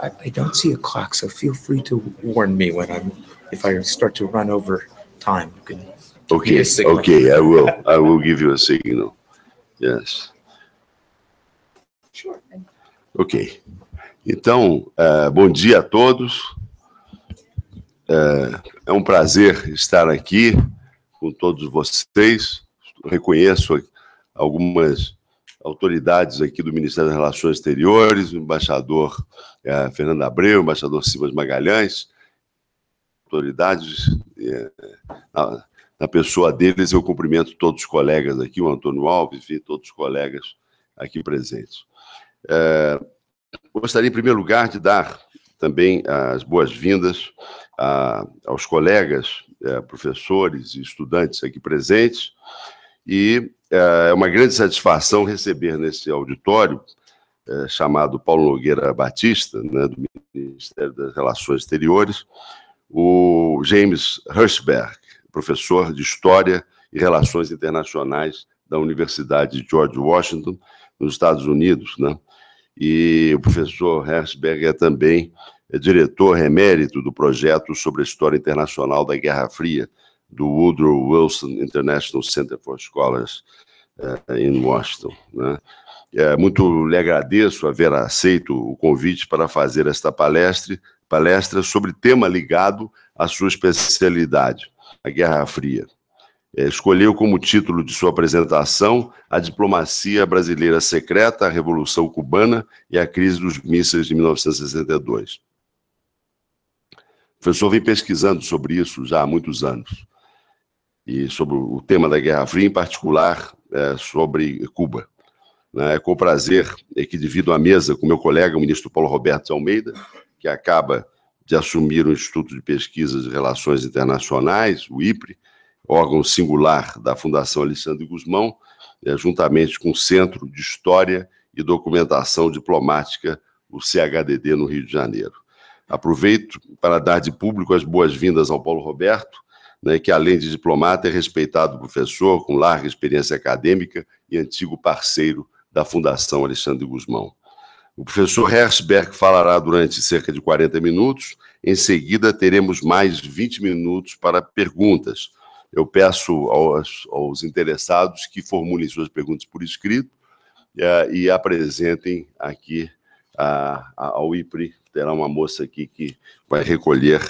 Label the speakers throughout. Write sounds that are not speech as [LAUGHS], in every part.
Speaker 1: I, I don't see a clock, so feel free to warn me when I'm, if I start to run over time. You can-
Speaker 2: Okay,
Speaker 1: a signal.
Speaker 2: okay, I will, I will give you a signal. Yes.
Speaker 1: Sure.
Speaker 2: Ok. Então, eh, bom dia a todos. Eh, É um prazer estar aqui com todos vocês. Reconheço algumas autoridades aqui do Ministério das Relações Exteriores, o embaixador eh, Fernando Abreu, o embaixador Simas Magalhães, autoridades. na- na pessoa deles, eu cumprimento todos os colegas aqui, o Antônio Alves, enfim, todos os colegas aqui presentes. É, gostaria, em primeiro lugar, de dar também as boas-vindas aos colegas, é, professores e estudantes aqui presentes, e é, é uma grande satisfação receber nesse auditório, é, chamado Paulo Nogueira Batista, né, do Ministério das Relações Exteriores, o James Hirschberg, professor de História e Relações Internacionais da Universidade de George Washington, nos Estados Unidos, né? E o professor Herzberg é também é diretor emérito do projeto sobre a história internacional da Guerra Fria, do Woodrow Wilson International Center for Scholars eh, em Washington. Né? É, muito lhe agradeço haver aceito o convite para fazer esta palestra, palestra sobre tema ligado à sua especialidade, a Guerra Fria. É, escolheu como título de sua apresentação a diplomacia brasileira secreta, a Revolução Cubana e a crise dos mísseis de 1962. O professor vem pesquisando sobre isso já há muitos anos, e sobre o tema da Guerra Fria, em particular é, sobre Cuba. Né, É com prazer é que divido a mesa com meu colega, o ministro Paulo Roberto Almeida, que acaba de assumir o Instituto de Pesquisas de Relações Internacionais, o IPRE, órgão singular da Fundação Alexandre Guzmão, eh, juntamente com o Centro de História e Documentação Diplomática, o CHDD, no Rio de Janeiro. Aproveito para dar de público as boas-vindas ao Paulo Roberto, né, que, além de diplomata, é respeitado professor com larga experiência acadêmica e antigo parceiro da Fundação Alexandre Guzmão. O professor Herzberg falará durante cerca de 40 minutos. Em seguida, teremos mais 20 minutos para perguntas. Eu peço aos, aos interessados que formulem suas perguntas por escrito eh, e apresentem aqui a- a- ao IPRI. Terá uma moça aqui que vai recolher,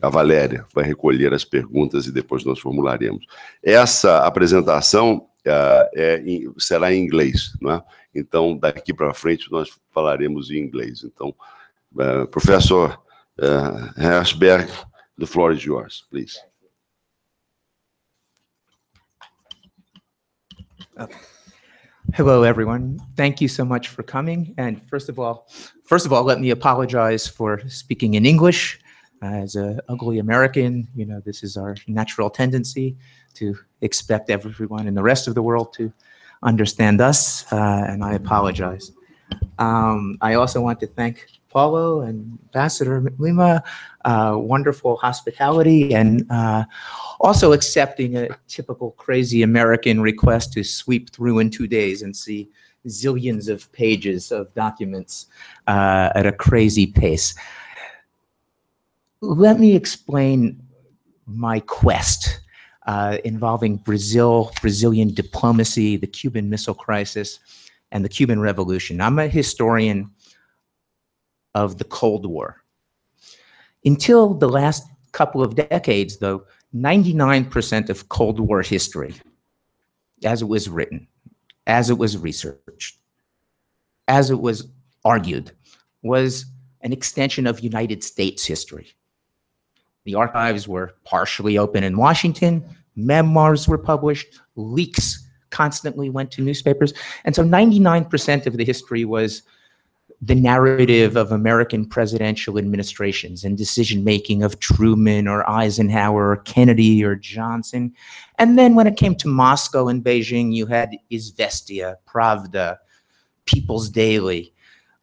Speaker 2: a Valéria, vai recolher as perguntas e depois nós formularemos. Essa apresentação eh, é será em inglês, não é? Então, daqui para frente, nós falaremos em inglês. Então, eh, professor eh, Herzberg, the floor is yours, please.
Speaker 1: Hello, everyone. Thank you so much for coming. And first of all, first of all, let me apologize for speaking in English. As a ugly American, you know, this is our natural tendency to expect everyone in the rest of the world to understand us, uh, and I apologize. Um, I also want to thank Paulo and Ambassador Lima, uh, wonderful hospitality, and uh, also accepting a typical crazy American request to sweep through in two days and see zillions of pages of documents uh, at a crazy pace. Let me explain my quest uh, involving Brazil, Brazilian diplomacy, the Cuban Missile Crisis, and the Cuban Revolution. I'm a historian of the Cold War. Until the last couple of decades, though, 99% of Cold War history, as it was written, as it was researched, as it was argued, was an extension of United States history. The archives were partially open in Washington, memoirs were published, leaks constantly went to newspapers. And so 99% of the history was the narrative of American presidential administrations and decision making of Truman or Eisenhower or Kennedy or Johnson. And then when it came to Moscow and Beijing, you had Izvestia, Pravda, People's Daily.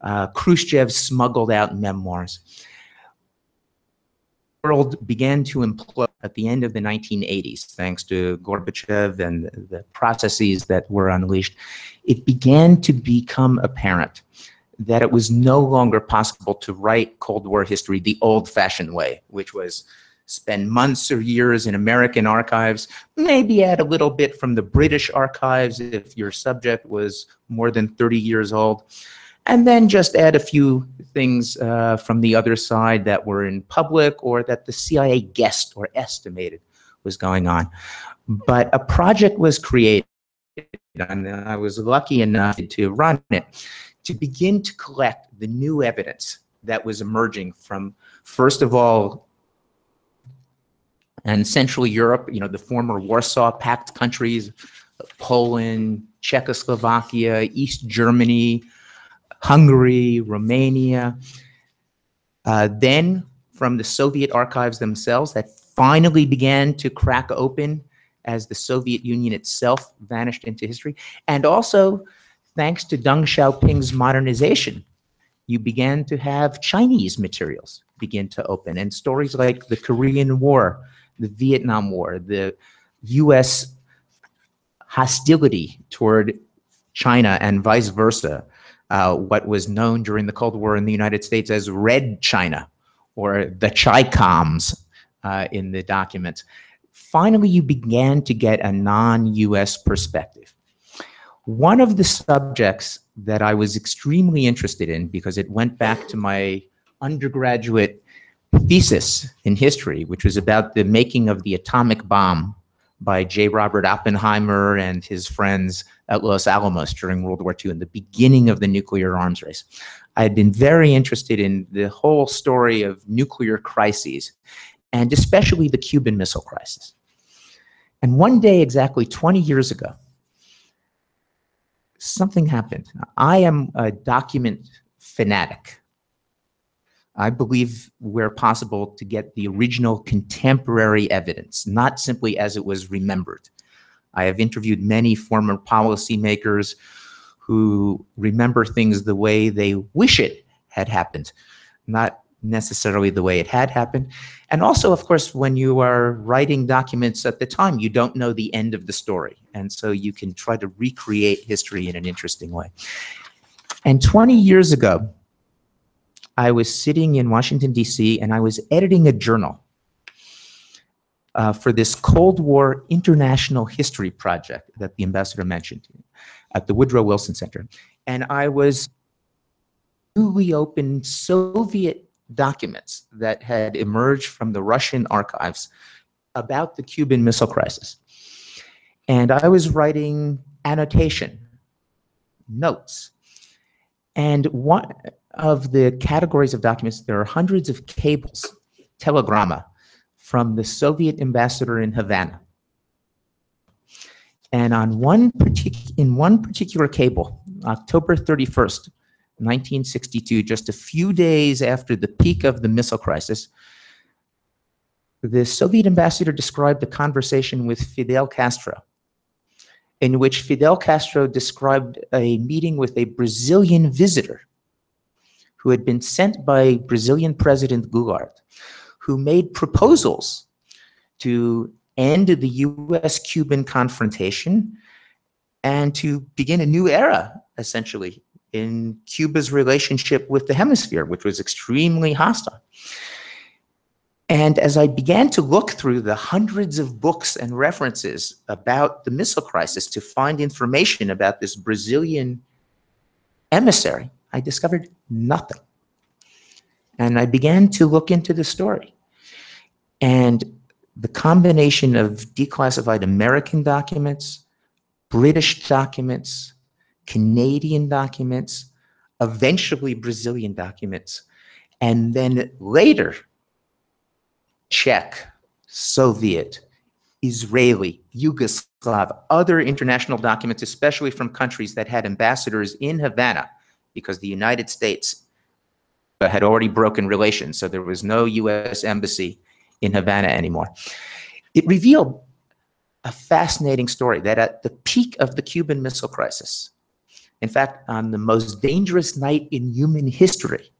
Speaker 1: uh, Khrushchev smuggled out memoirs. The world began to implode at the end of the 1980s, thanks to Gorbachev and the processes that were unleashed. It began to become apparent that it was no longer possible to write Cold War history the old fashioned way, which was spend months or years in American archives, maybe add a little bit from the British archives if your subject was more than 30 years old, and then just add a few things uh, from the other side that were in public or that the CIA guessed or estimated was going on. But a project was created, and I was lucky enough to run it, to begin to collect the new evidence that was emerging from, first of all, and Central Europe, you know, the former Warsaw Pact countries, Poland, Czechoslovakia, East Germany, Hungary, Romania. Uh, then from the Soviet archives themselves that finally began to crack open as the Soviet Union itself vanished into history. And also, thanks to Deng Xiaoping's modernization, you began to have Chinese materials begin to open and stories like the Korean War, the Vietnam War, the US hostility toward China and vice versa, uh, what was known during the Cold War in the United States as Red China or the Chi-Coms uh, in the documents. Finally, you began to get a non-US perspective. One of the subjects that I was extremely interested in because it went back to my undergraduate thesis in history, which was about the making of the atomic bomb by J. Robert Oppenheimer and his friends at Los Alamos during World War II and the beginning of the nuclear arms race. I had been very interested in the whole story of nuclear crises, and especially the Cuban Missile Crisis. And one day, exactly 20 years ago, something happened. I am a document fanatic. I believe where possible to get the original contemporary evidence, not simply as it was remembered. I have interviewed many former policymakers who remember things the way they wish it had happened, not necessarily the way it had happened. And also, of course, when you are writing documents at the time, you don't know the end of the story. And so you can try to recreate history in an interesting way. And 20 years ago, I was sitting in Washington, D.C., and I was editing a journal uh, for this Cold War International History Project that the ambassador mentioned at the Woodrow Wilson Center. And I was newly opened Soviet documents that had emerged from the Russian archives about the Cuban Missile Crisis. And I was writing annotation, notes. And one, of the categories of documents, there are hundreds of cables, telegramma, from the Soviet ambassador in Havana. And on one partic- in one particular cable, October 31st, 1962, just a few days after the peak of the missile crisis, the Soviet ambassador described a conversation with Fidel Castro, in which Fidel Castro described a meeting with a Brazilian visitor who had been sent by Brazilian President Goulart, who made proposals to end the US Cuban confrontation and to begin a new era, essentially, in Cuba's relationship with the hemisphere, which was extremely hostile. And as I began to look through the hundreds of books and references about the missile crisis to find information about this Brazilian emissary, I discovered nothing. And I began to look into the story. And the combination of declassified American documents, British documents, Canadian documents, eventually Brazilian documents, and then later Czech, Soviet, Israeli, Yugoslav, other international documents, especially from countries that had ambassadors in Havana because the United States had already broken relations, so there was no U.S. embassy in Havana anymore. It revealed a fascinating story that at the peak of the Cuban Missile Crisis, In fact, on the most dangerous night in human history,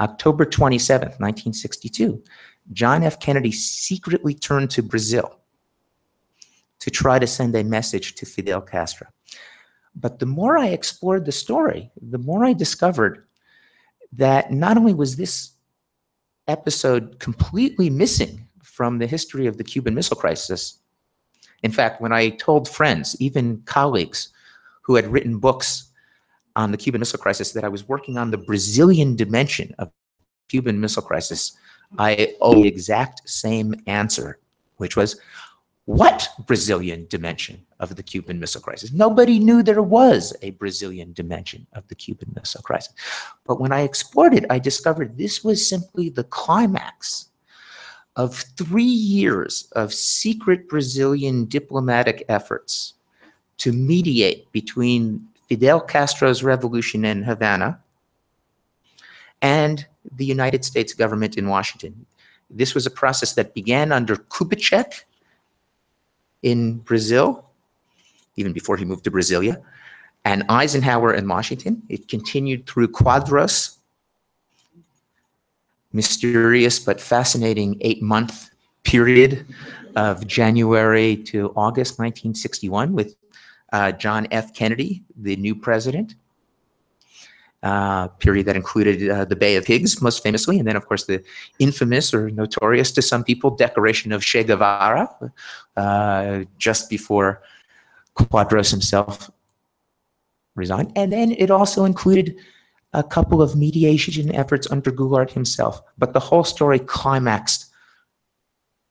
Speaker 1: October 27th, 1962, John F. Kennedy secretly turned to Brazil to try to send a message to Fidel Castro. But the more I explored the story, the more I discovered that not only was this episode completely missing from the history of the Cuban Missile Crisis, in fact, when I told friends, even colleagues who had written books on the Cuban Missile Crisis, that I was working on the Brazilian dimension of Cuban Missile Crisis, I owe the exact same answer, which was, what Brazilian dimension of the Cuban Missile Crisis? Nobody knew there was a Brazilian dimension of the Cuban Missile Crisis. But when I explored it, I discovered this was simply the climax of three years of secret Brazilian diplomatic efforts to mediate between Fidel Castro's revolution in Havana and the United States government in Washington. This was a process that began under Kubitschek in Brazil, even before he moved to Brasilia, and Eisenhower in Washington. It continued through Quadros, mysterious but fascinating eight month period of January to August 1961 with uh, John F. Kennedy, the new president. Uh, period that included uh, the Bay of Pigs, most famously, and then, of course, the infamous or notorious to some people decoration of Che Guevara uh, just before Quadros himself resigned. And then it also included a couple of mediation efforts under Goulart himself. But the whole story climaxed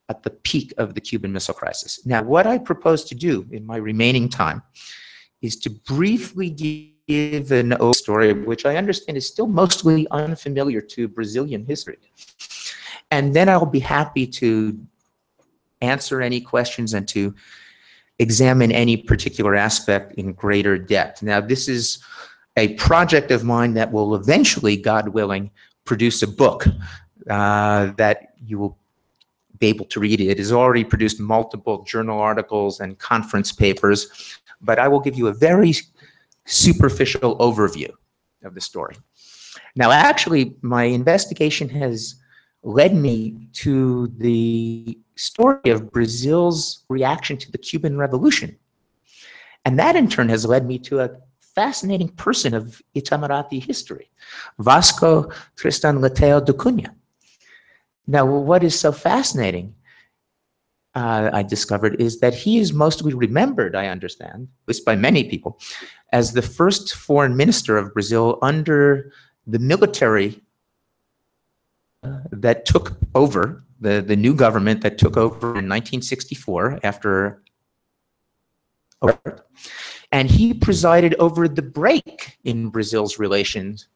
Speaker 1: at the peak of the Cuban Missile Crisis. Now, what I propose to do in my remaining time is to briefly give an old story, which I understand is still mostly unfamiliar to Brazilian history. And then I'll be happy to answer any questions and to examine any particular aspect in greater depth. Now, this is a project of mine that will eventually, God willing, produce a book uh, that you will be able to read. It It has already produced multiple journal articles and conference papers, but I will give you a very superficial overview of the story. Now, actually, my investigation has led me to the story of Brazil's reaction to the Cuban Revolution. And that in turn has led me to a fascinating person of Itamaraty history, Vasco Tristan Leitão da Cunha. Now, what is so fascinating, uh, I discovered, is that he is mostly remembered, I understand, at least by many people, as the first foreign minister of Brazil under the military uh, that took over, the, the new government that took over in 1964 after. And he presided over the break in Brazil's relations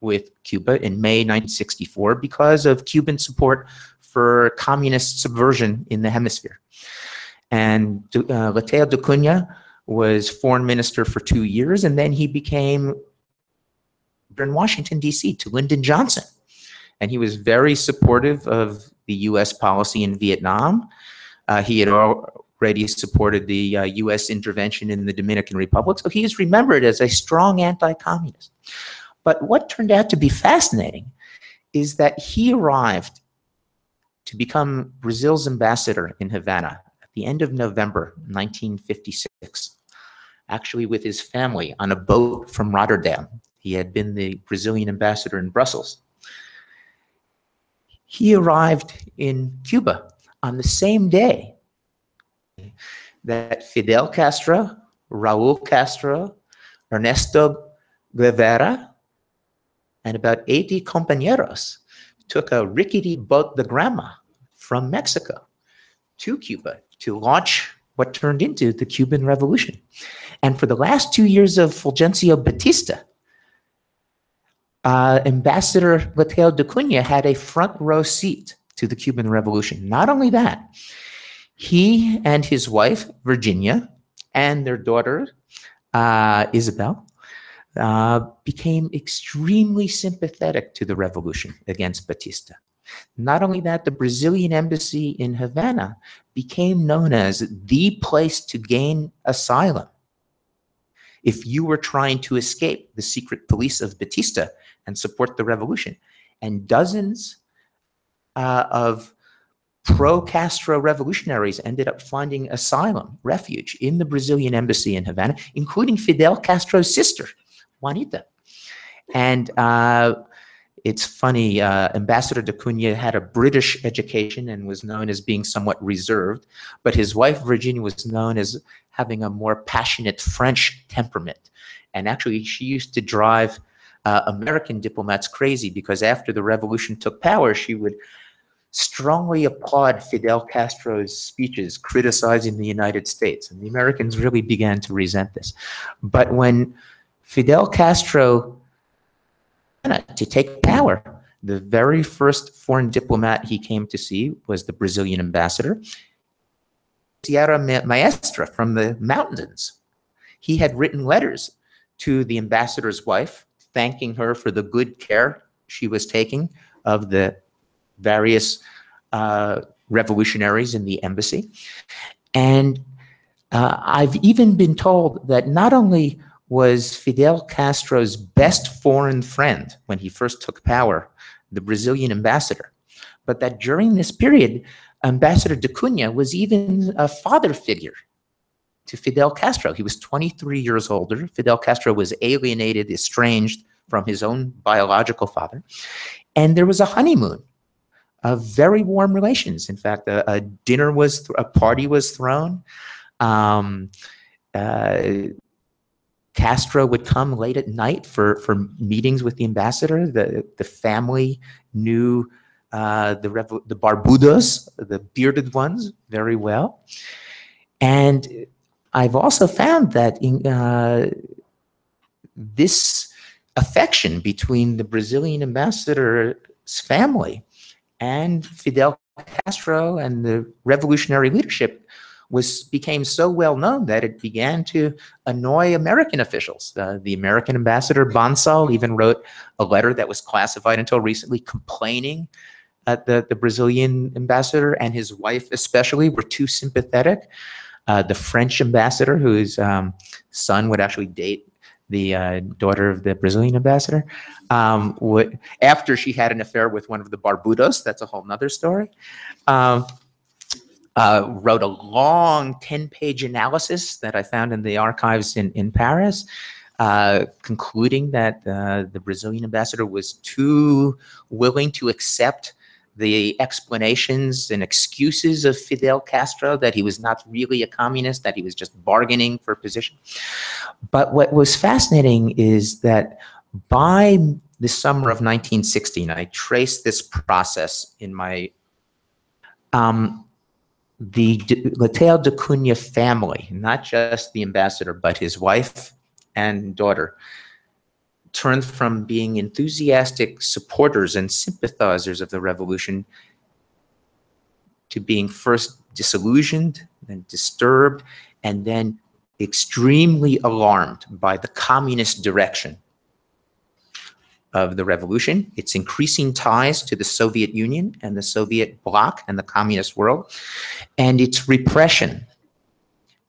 Speaker 1: with Cuba in May 1964 because of Cuban support for communist subversion in the hemisphere. And uh, Leitão da Cunha was foreign minister for two years, and then he became in Washington, D.C., to Lyndon Johnson. And he was very supportive of the U.S. policy in Vietnam. Uh, he had already supported the uh, U.S. intervention in the Dominican Republic, so he is remembered as a strong anti communist. But what turned out to be fascinating is that he arrived to become Brazil's ambassador in Havana at the end of November 1956, actually with his family on a boat from Rotterdam. He had been the Brazilian ambassador in Brussels. He arrived in Cuba on the same day that Fidel Castro, Raul Castro, Ernesto Guevara, and about 80 compañeros took a rickety boat, the Granma, from Mexico to Cuba to launch what turned into the Cuban Revolution. And for the last two years of Fulgencio Batista, uh, Ambassador Leitão da Cunha had a front row seat to the Cuban Revolution. Not only that, he and his wife, Virginia, and their daughter, uh, Isabel, uh, became extremely sympathetic to the revolution against Batista. Not only that, the Brazilian embassy in Havana became known as the place to gain asylum if you were trying to escape the secret police of Batista and support the revolution. And dozens uh, of pro Castro revolutionaries ended up finding asylum, refuge in the Brazilian embassy in Havana, including Fidel Castro's sister, Juanita. And uh, it's funny, uh, Ambassador de Cunha had a British education and was known as being somewhat reserved, but his wife, Virginia, was known as having a more passionate French temperament. And actually, she used to drive uh, American diplomats crazy because after the revolution took power, she would strongly applaud Fidel Castro's speeches criticizing the United States. And the Americans really began to resent this. But when Fidel Castro to take power, the very first foreign diplomat he came to see was the Brazilian ambassador, Sierra Maestra from the mountains. He had written letters to the ambassador's wife, thanking her for the good care she was taking of the various uh, revolutionaries in the embassy. And uh, I've even been told that not only was Fidel Castro's best foreign friend when he first took power, the Brazilian ambassador, but that during this period, Ambassador de Cunha was even a father figure to Fidel Castro. He was 23 years older. Fidel Castro was alienated, estranged from his own biological father. And there was a honeymoon of very warm relations. In fact, a, a dinner was, a party was thrown. Um, uh, Castro would come late at night for, for meetings with the ambassador. The, the family knew uh, the, the Barbudos, the bearded ones, very well. And I've also found that in, uh, this affection between the Brazilian ambassador's family and Fidel Castro and the revolutionary leadership was became so well known that it began to annoy American officials. Uh, the American ambassador Bonsal even wrote a letter that was classified until recently, complaining that the, the Brazilian ambassador and his wife especially were too sympathetic. Uh, the French ambassador, whose um, son would actually date the uh, daughter of the Brazilian ambassador, um, would, after she had an affair with one of the Barbudos, that's a whole nother story. Um, uh, wrote a long 10 page analysis that I found in the archives in, in Paris, uh, concluding that uh, the Brazilian ambassador was too willing to accept the explanations and excuses of Fidel Castro that he was not really a communist, that he was just bargaining for position. But what was fascinating is that by the summer of 1916, I traced this process in my um, the Leitão de Cunha family, not just the ambassador, but his wife and daughter, turned from being enthusiastic supporters and sympathizers of the revolution to being first disillusioned, then disturbed, and then extremely alarmed by the communist direction of the revolution, its increasing ties to the Soviet Union and the Soviet bloc and the communist world, and its repression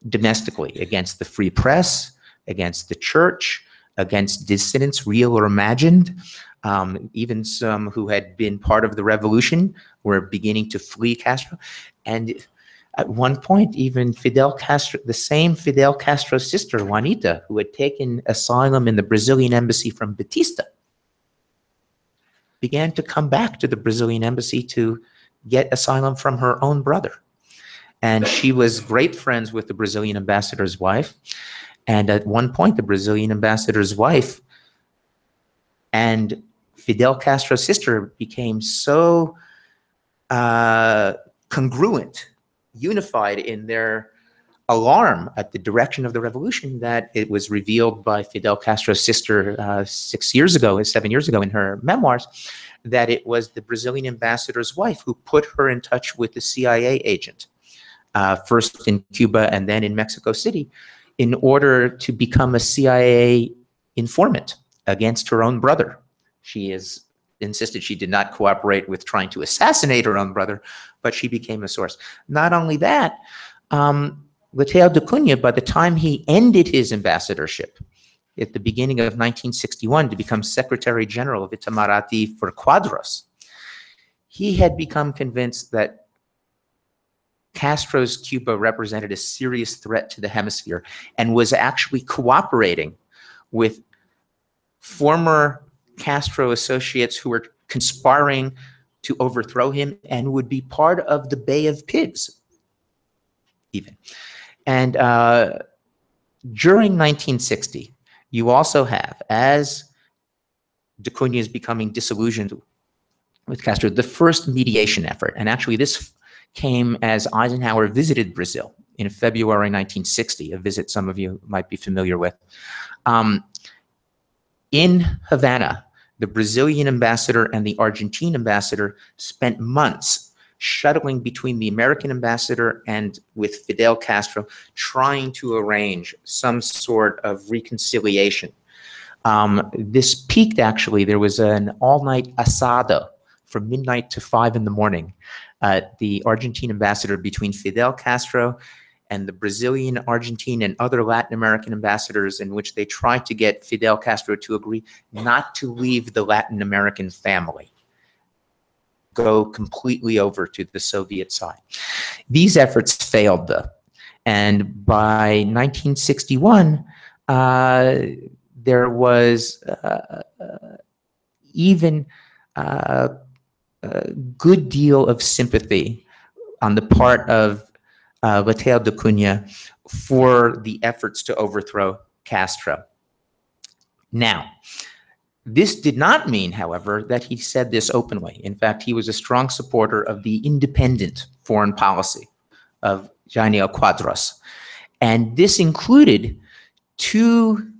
Speaker 1: domestically against the free press, against the church, against dissidents, real or imagined. Um, even some who had been part of the revolution were beginning to flee Castro. And at one point, even Fidel Castro, the same Fidel Castro's sister, Juanita, who had taken asylum in the Brazilian embassy from Batista, began to come back to the Brazilian embassy to get asylum from her own brother. And she was great friends with the Brazilian ambassador's wife. And at one point, the Brazilian ambassador's wife and Fidel Castro's sister became so uh, congruent, unified in their alarm at the direction of the revolution that it was revealed by Fidel Castro's sister uh, six years ago, seven years ago in her memoirs, that it was the Brazilian ambassador's wife who put her in touch with the CIA agent, uh, first in Cuba and then in Mexico City, in order to become a CIA informant against her own brother. She is insisted she did not cooperate with trying to assassinate her own brother, but she became a source. Not only that, um, Leitão de Cunha, by the time he ended his ambassadorship at the beginning of 1961 to become Secretary General of Itamaraty for Quadros, he had become convinced that Castro's Cuba represented a serious threat to the hemisphere and was actually cooperating with former Castro associates who were conspiring to overthrow him and would be part of the Bay of Pigs, even. And uh, during 1960, you also have, as de Cunha is becoming disillusioned with Castro, the first mediation effort. And actually, this came as Eisenhower visited Brazil in February 1960, a visit some of you might be familiar with. Um, in Havana, the Brazilian ambassador and the Argentine ambassador spent months shuttling between the American ambassador and with Fidel Castro, trying to arrange some sort of reconciliation. Um, this peaked actually, there was an all night asado from midnight to five in the morning. Uh, the Argentine ambassador between Fidel Castro and the Brazilian, Argentine, and other Latin American ambassadors, in which they tried to get Fidel Castro to agree not to leave the Latin American family, go completely over to the Soviet side. These efforts failed, though. And by 1961, uh, there was uh, even uh, a good deal of sympathy on the part of uh, Leitão de Cunha for the efforts to overthrow Castro. Now, this did not mean, however, that he said this openly. In fact, he was a strong supporter of the independent foreign policy of Janio Quadros. And this included two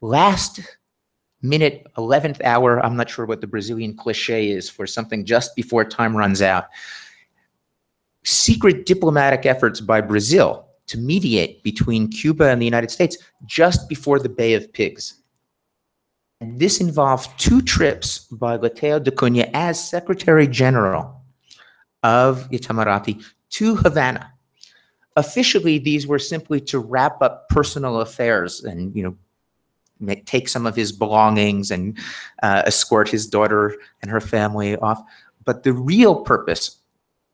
Speaker 1: last minute, 11th hour, I'm not sure what the Brazilian cliche is for something just before time runs out, secret diplomatic efforts by Brazil to mediate between Cuba and the United States just before the Bay of Pigs. And this involved two trips by Leitão de Cunha as Secretary General of Itamaraty to Havana. Officially, these were simply to wrap up personal affairs and, you know, make, take some of his belongings and uh, escort his daughter and her family off. But the real purpose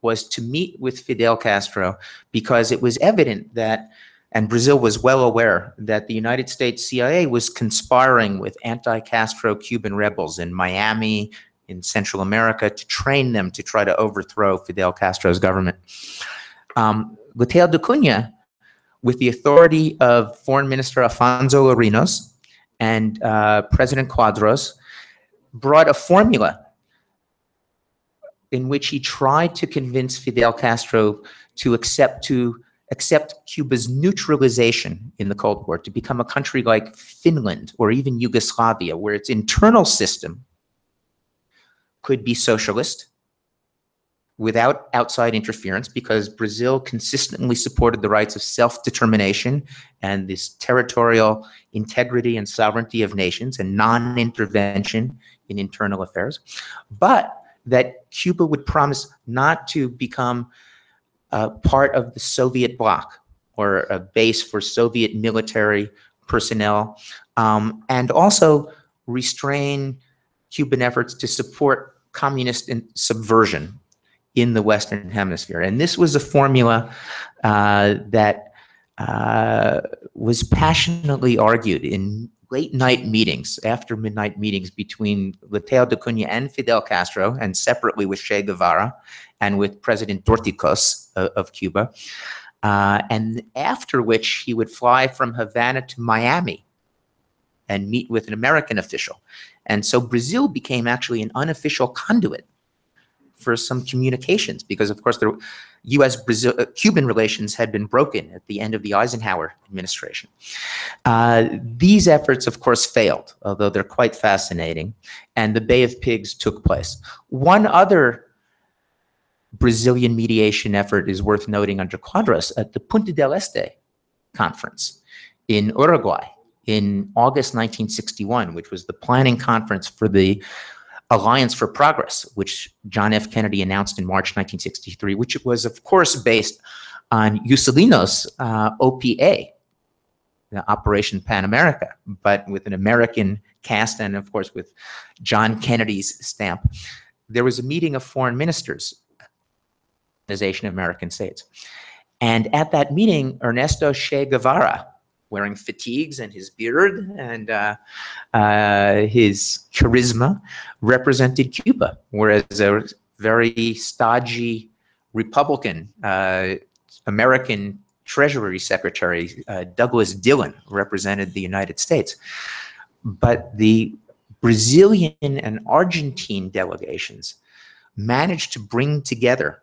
Speaker 1: was to meet with Fidel Castro because it was evident that, and Brazil was well aware, that the United States CIA was conspiring with anti Castro Cuban rebels in Miami, in Central America, to train them to try to overthrow Fidel Castro's government. Um, de Cunha, with the authority of Foreign Minister Afonso Arinos and uh, President Quadros, brought a formula in which he tried to convince Fidel Castro to accept to accept Cuba's neutralization in the Cold War, to become a country like Finland or even Yugoslavia, where its internal system could be socialist without outside interference, because Brazil consistently supported the rights of self-determination and this territorial integrity and sovereignty of nations and non-intervention in internal affairs. But that Cuba would promise not to become uh, part of the Soviet bloc or a base for Soviet military personnel, um, and also restrain Cuban efforts to support communist subversion in the Western Hemisphere. And this was a formula uh, that uh, was passionately argued in late night meetings, after midnight meetings between Leitão de Cunha and Fidel Castro, and separately with Che Guevara and with President Dorticos of, of Cuba. Uh, and after which he would fly from Havana to Miami and meet with an American official. And so Brazil became actually an unofficial conduit for some communications because, of course, the U.S. Brazil uh, Cuban relations had been broken at the end of the Eisenhower administration. Uh, these efforts, of course, failed, although they're quite fascinating, and the Bay of Pigs took place. One other Brazilian mediation effort is worth noting under Quadros at the Punta del Este conference in Uruguay in August 1961, which was the planning conference for the Alliance for Progress, which John F. Kennedy announced in March 1963, which was, of course, based on Juscelino's uh, OPA, the Operation Pan America, but with an American cast and, of course, with John Kennedy's stamp. There was a meeting of foreign ministers, Organization of American States. And at that meeting, Ernesto Che Guevara, wearing fatigues and his beard and uh, uh, his charisma, represented Cuba, whereas a very stodgy Republican uh, American Treasury Secretary uh, Douglas Dillon represented the United States. But the Brazilian and Argentine delegations managed to bring together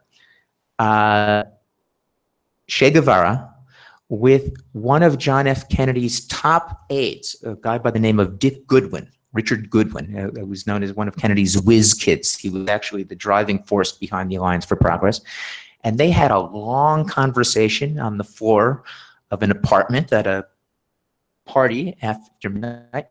Speaker 1: uh, Che Guevara with one of John F. Kennedy's top aides, a guy by the name of Dick Goodwin, Richard Goodwin, uh, who was known as one of Kennedy's whiz kids. He was actually the driving force behind the Alliance for Progress. And they had a long conversation on the floor of an apartment at a party after midnight.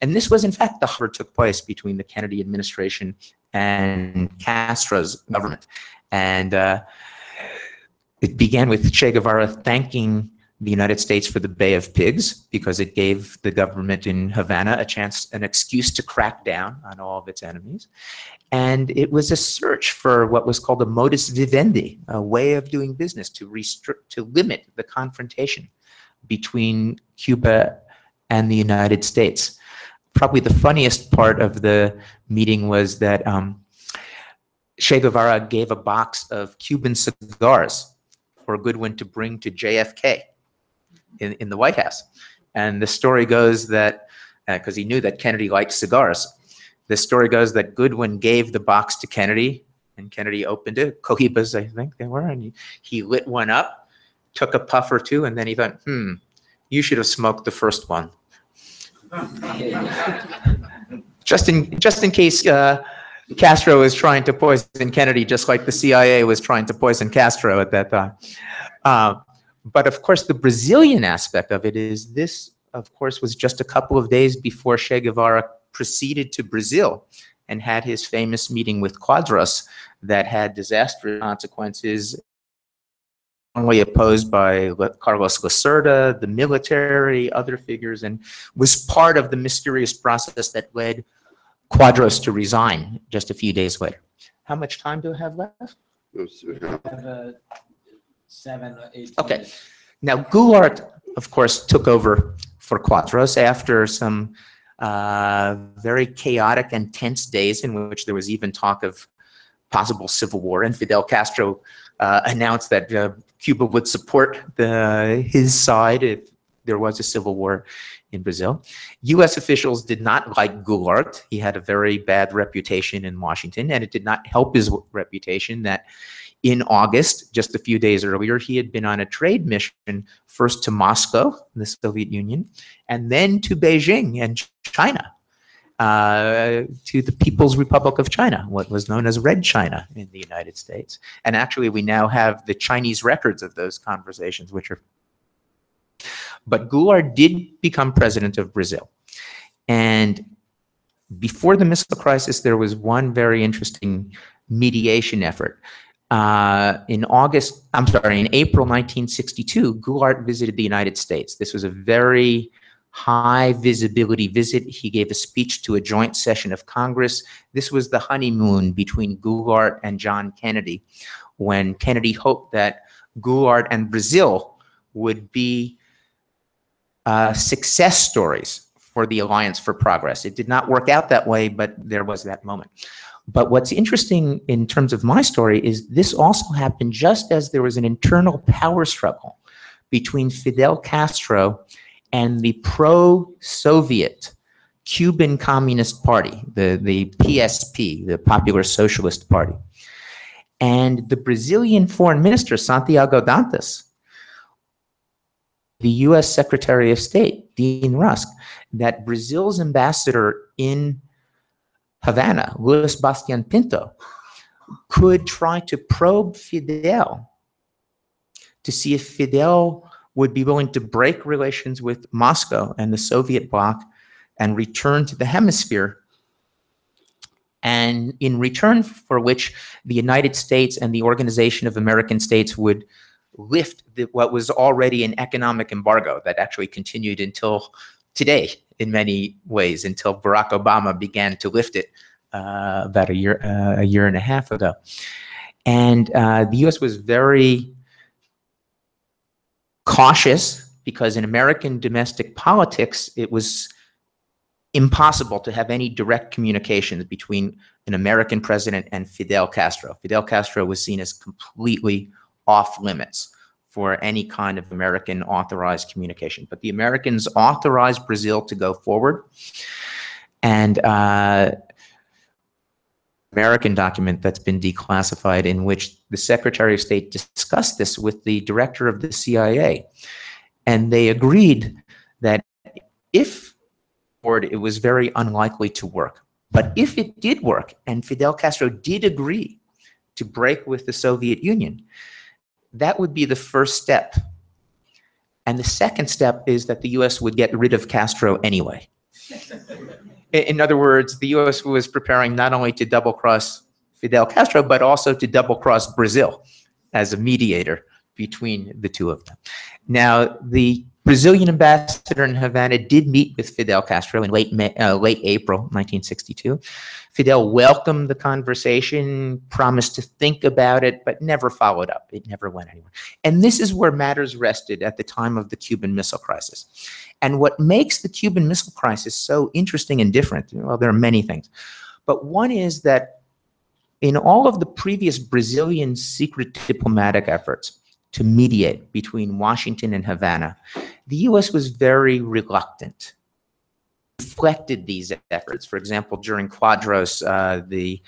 Speaker 1: And this was, in fact, the that took place between the Kennedy administration and Castro's government. And uh, it began with Che Guevara thanking the United States for the Bay of Pigs because it gave the government in Havana a chance, an excuse to crack down on all of its enemies. And it was a search for what was called a modus vivendi, a way of doing business to restrict, to limit the confrontation between Cuba and the United States. Probably the funniest part of the meeting was that um, Che Guevara gave a box of Cuban cigars for Goodwin to bring to JFK in, in the White House. And the story goes that, because uh, he knew that Kennedy liked cigars, the story goes that Goodwin gave the box to Kennedy, and Kennedy opened it, Cohibas, I think they were, and he, he lit one up, took a puff or two, and then he thought, hmm, you should have smoked the first one. [LAUGHS] just in just in case uh, Castro was trying to poison Kennedy, just like the CIA was trying to poison Castro at that time. Uh, but of course, the Brazilian aspect of it is this, of course, was just a couple of days before Che Guevara proceeded to Brazil and had his famous meeting with Quadros that had disastrous consequences strongly opposed by Carlos Lacerda, the military, other figures, and was part of the mysterious process that led Quadros to resign just a few days later. How much time do I have left?
Speaker 3: Have a seven or eight.
Speaker 1: Okay.
Speaker 3: minutes.
Speaker 1: Now, Goulart, of course, took over for Quadros after some uh, very chaotic and tense days in which there was even talk of possible civil war. And Fidel Castro uh, announced that uh, Cuba would support the, his side if there was a civil war in Brazil. U.S. officials did not like Goulart. He had a very bad reputation in Washington, and it did not help his reputation that in August, just a few days earlier, he had been on a trade mission first to Moscow, the Soviet Union, and then to Beijing and China, uh, to the People's Republic of China, what was known as Red China in the United States. And actually, we now have the Chinese records of those conversations, which are but Goulart did become president of Brazil. And before the missile crisis, there was one very interesting mediation effort. Uh, in August, I'm sorry, in April 1962, Goulart visited the United States. This was a very high visibility visit. He gave a speech to a joint session of Congress. This was the honeymoon between Goulart and John Kennedy, when Kennedy hoped that Goulart and Brazil would be uh, success stories for the Alliance for Progress. It did not work out that way, but there was that moment. But what's interesting in terms of my story is this also happened just as there was an internal power struggle between Fidel Castro and the pro-Soviet Cuban Communist Party, the, the PSP, the Popular Socialist Party. And the Brazilian foreign minister, Santiago Dantas, the US Secretary of State, Dean Rusk, that Brazil's ambassador in Havana, Luis Bastian Pinto, could try to probe Fidel to see if Fidel would be willing to break relations with Moscow and the Soviet bloc and return to the hemisphere. And in return for which the United States and the Organization of American States would lift the, what was already an economic embargo that actually continued until today in many ways, until Barack Obama began to lift it uh, about a year, uh, a year and a half ago. And uh, the U.S. was very cautious because in American domestic politics, it was impossible to have any direct communications between an American president and Fidel Castro. Fidel Castro was seen as completely off limits for any kind of American authorized communication. But the Americans authorized Brazil to go forward. And uh, American document that's been declassified in which the Secretary of State discussed this with the director of the CIA. And they agreed that if it was very unlikely to work. But if it did work and Fidel Castro did agree to break with the Soviet Union, that would be the first step. And the second step is that the US would get rid of Castro anyway. [LAUGHS] In other words, the US was preparing not only to double cross Fidel Castro, but also to double cross Brazil as a mediator between the two of them. Now, the Brazilian ambassador in Havana did meet with Fidel Castro in late May, uh, late April 1962. Fidel welcomed the conversation, promised to think about it, but never followed up. It never went anywhere. And this is where matters rested at the time of the Cuban Missile Crisis. And what makes the Cuban Missile Crisis so interesting and different, well, there are many things, but one is that in all of the previous Brazilian secret diplomatic efforts, to mediate between Washington and Havana, the US was very reluctant. Reflected these efforts. For example, during Quadros, uh, the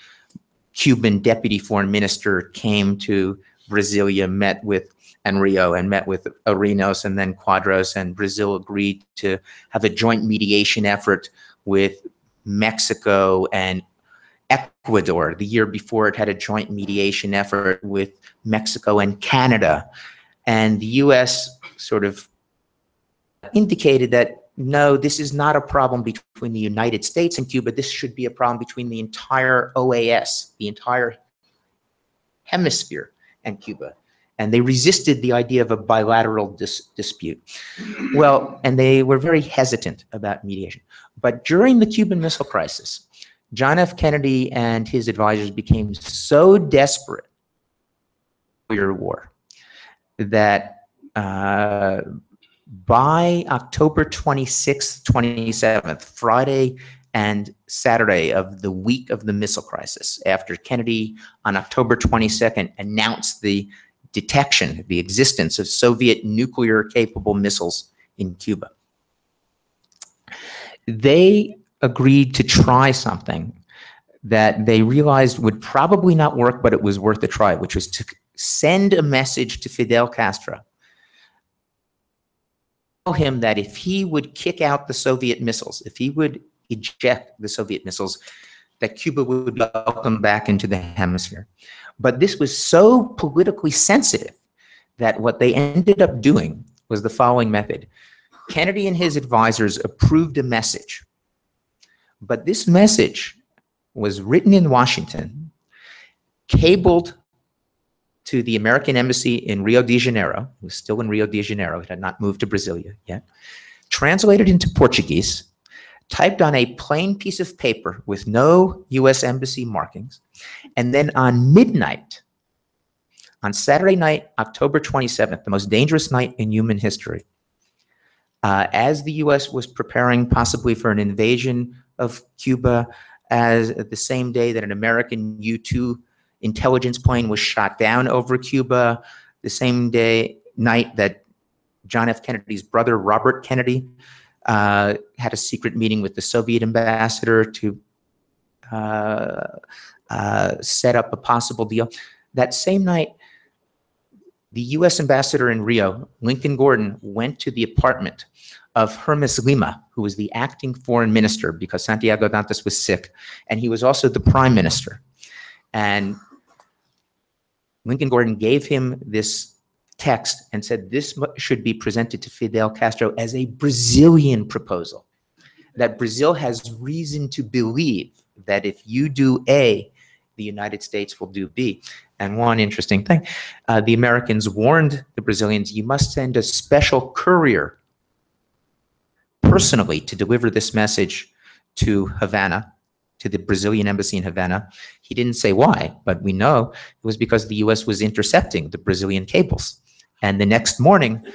Speaker 1: Cuban deputy foreign minister came to Brasilia, met with Enrio and met with Arinos and then Quadros, and Brazil agreed to have a joint mediation effort with Mexico and Ecuador. The year before, it had a joint mediation effort with Mexico and Canada. And the US sort of indicated that no, this is not a problem between the United States and Cuba. This should be a problem between the entire OAS, the entire hemisphere, and Cuba. And they resisted the idea of a bilateral dis dispute. Well, and they were very hesitant about mediation. But during the Cuban Missile Crisis, John F. Kennedy and his advisors became so desperate for war that uh, by October 26th, 27th, Friday and Saturday of the week of the missile crisis, after Kennedy on October 22nd announced the detection, the existence of Soviet nuclear capable missiles in Cuba. They agreed to try something that they realized would probably not work, but it was worth a try, which was to send a message to Fidel Castro. Tell him that if he would kick out the Soviet missiles, if he would eject the Soviet missiles, that Cuba would be welcomed back into the hemisphere. But this was so politically sensitive that what they ended up doing was the following method. Kennedy and his advisors approved a message but this message was written in Washington, cabled to the American embassy in Rio de Janeiro, it was still in Rio de Janeiro, it had not moved to Brasilia yet, translated into Portuguese, typed on a plain piece of paper with no US embassy markings, and then on midnight, on Saturday night, October 27th, the most dangerous night in human history, uh, as the US was preparing possibly for an invasion of Cuba as the same day that an American U-2 intelligence plane was shot down over Cuba, the same day night that John F. Kennedy's brother, Robert Kennedy, uh, had a secret meeting with the Soviet ambassador to uh, uh, set up a possible deal. That same night, the U.S. ambassador in Rio, Lincoln Gordon, went to the apartment of Hermes Lima, who was the acting foreign minister because Santiago Dantas was sick, and he was also the prime minister. And Lincoln Gordon gave him this text and said this should be presented to Fidel Castro as a Brazilian proposal, that Brazil has reason to believe that if you do A, the United States will do B. And one interesting thing, uh, the Americans warned the Brazilians, you must send a special courier personally to deliver this message to Havana, to the Brazilian embassy in Havana. He didn't say why, but we know it was because the US was intercepting the Brazilian cables. And the next morning,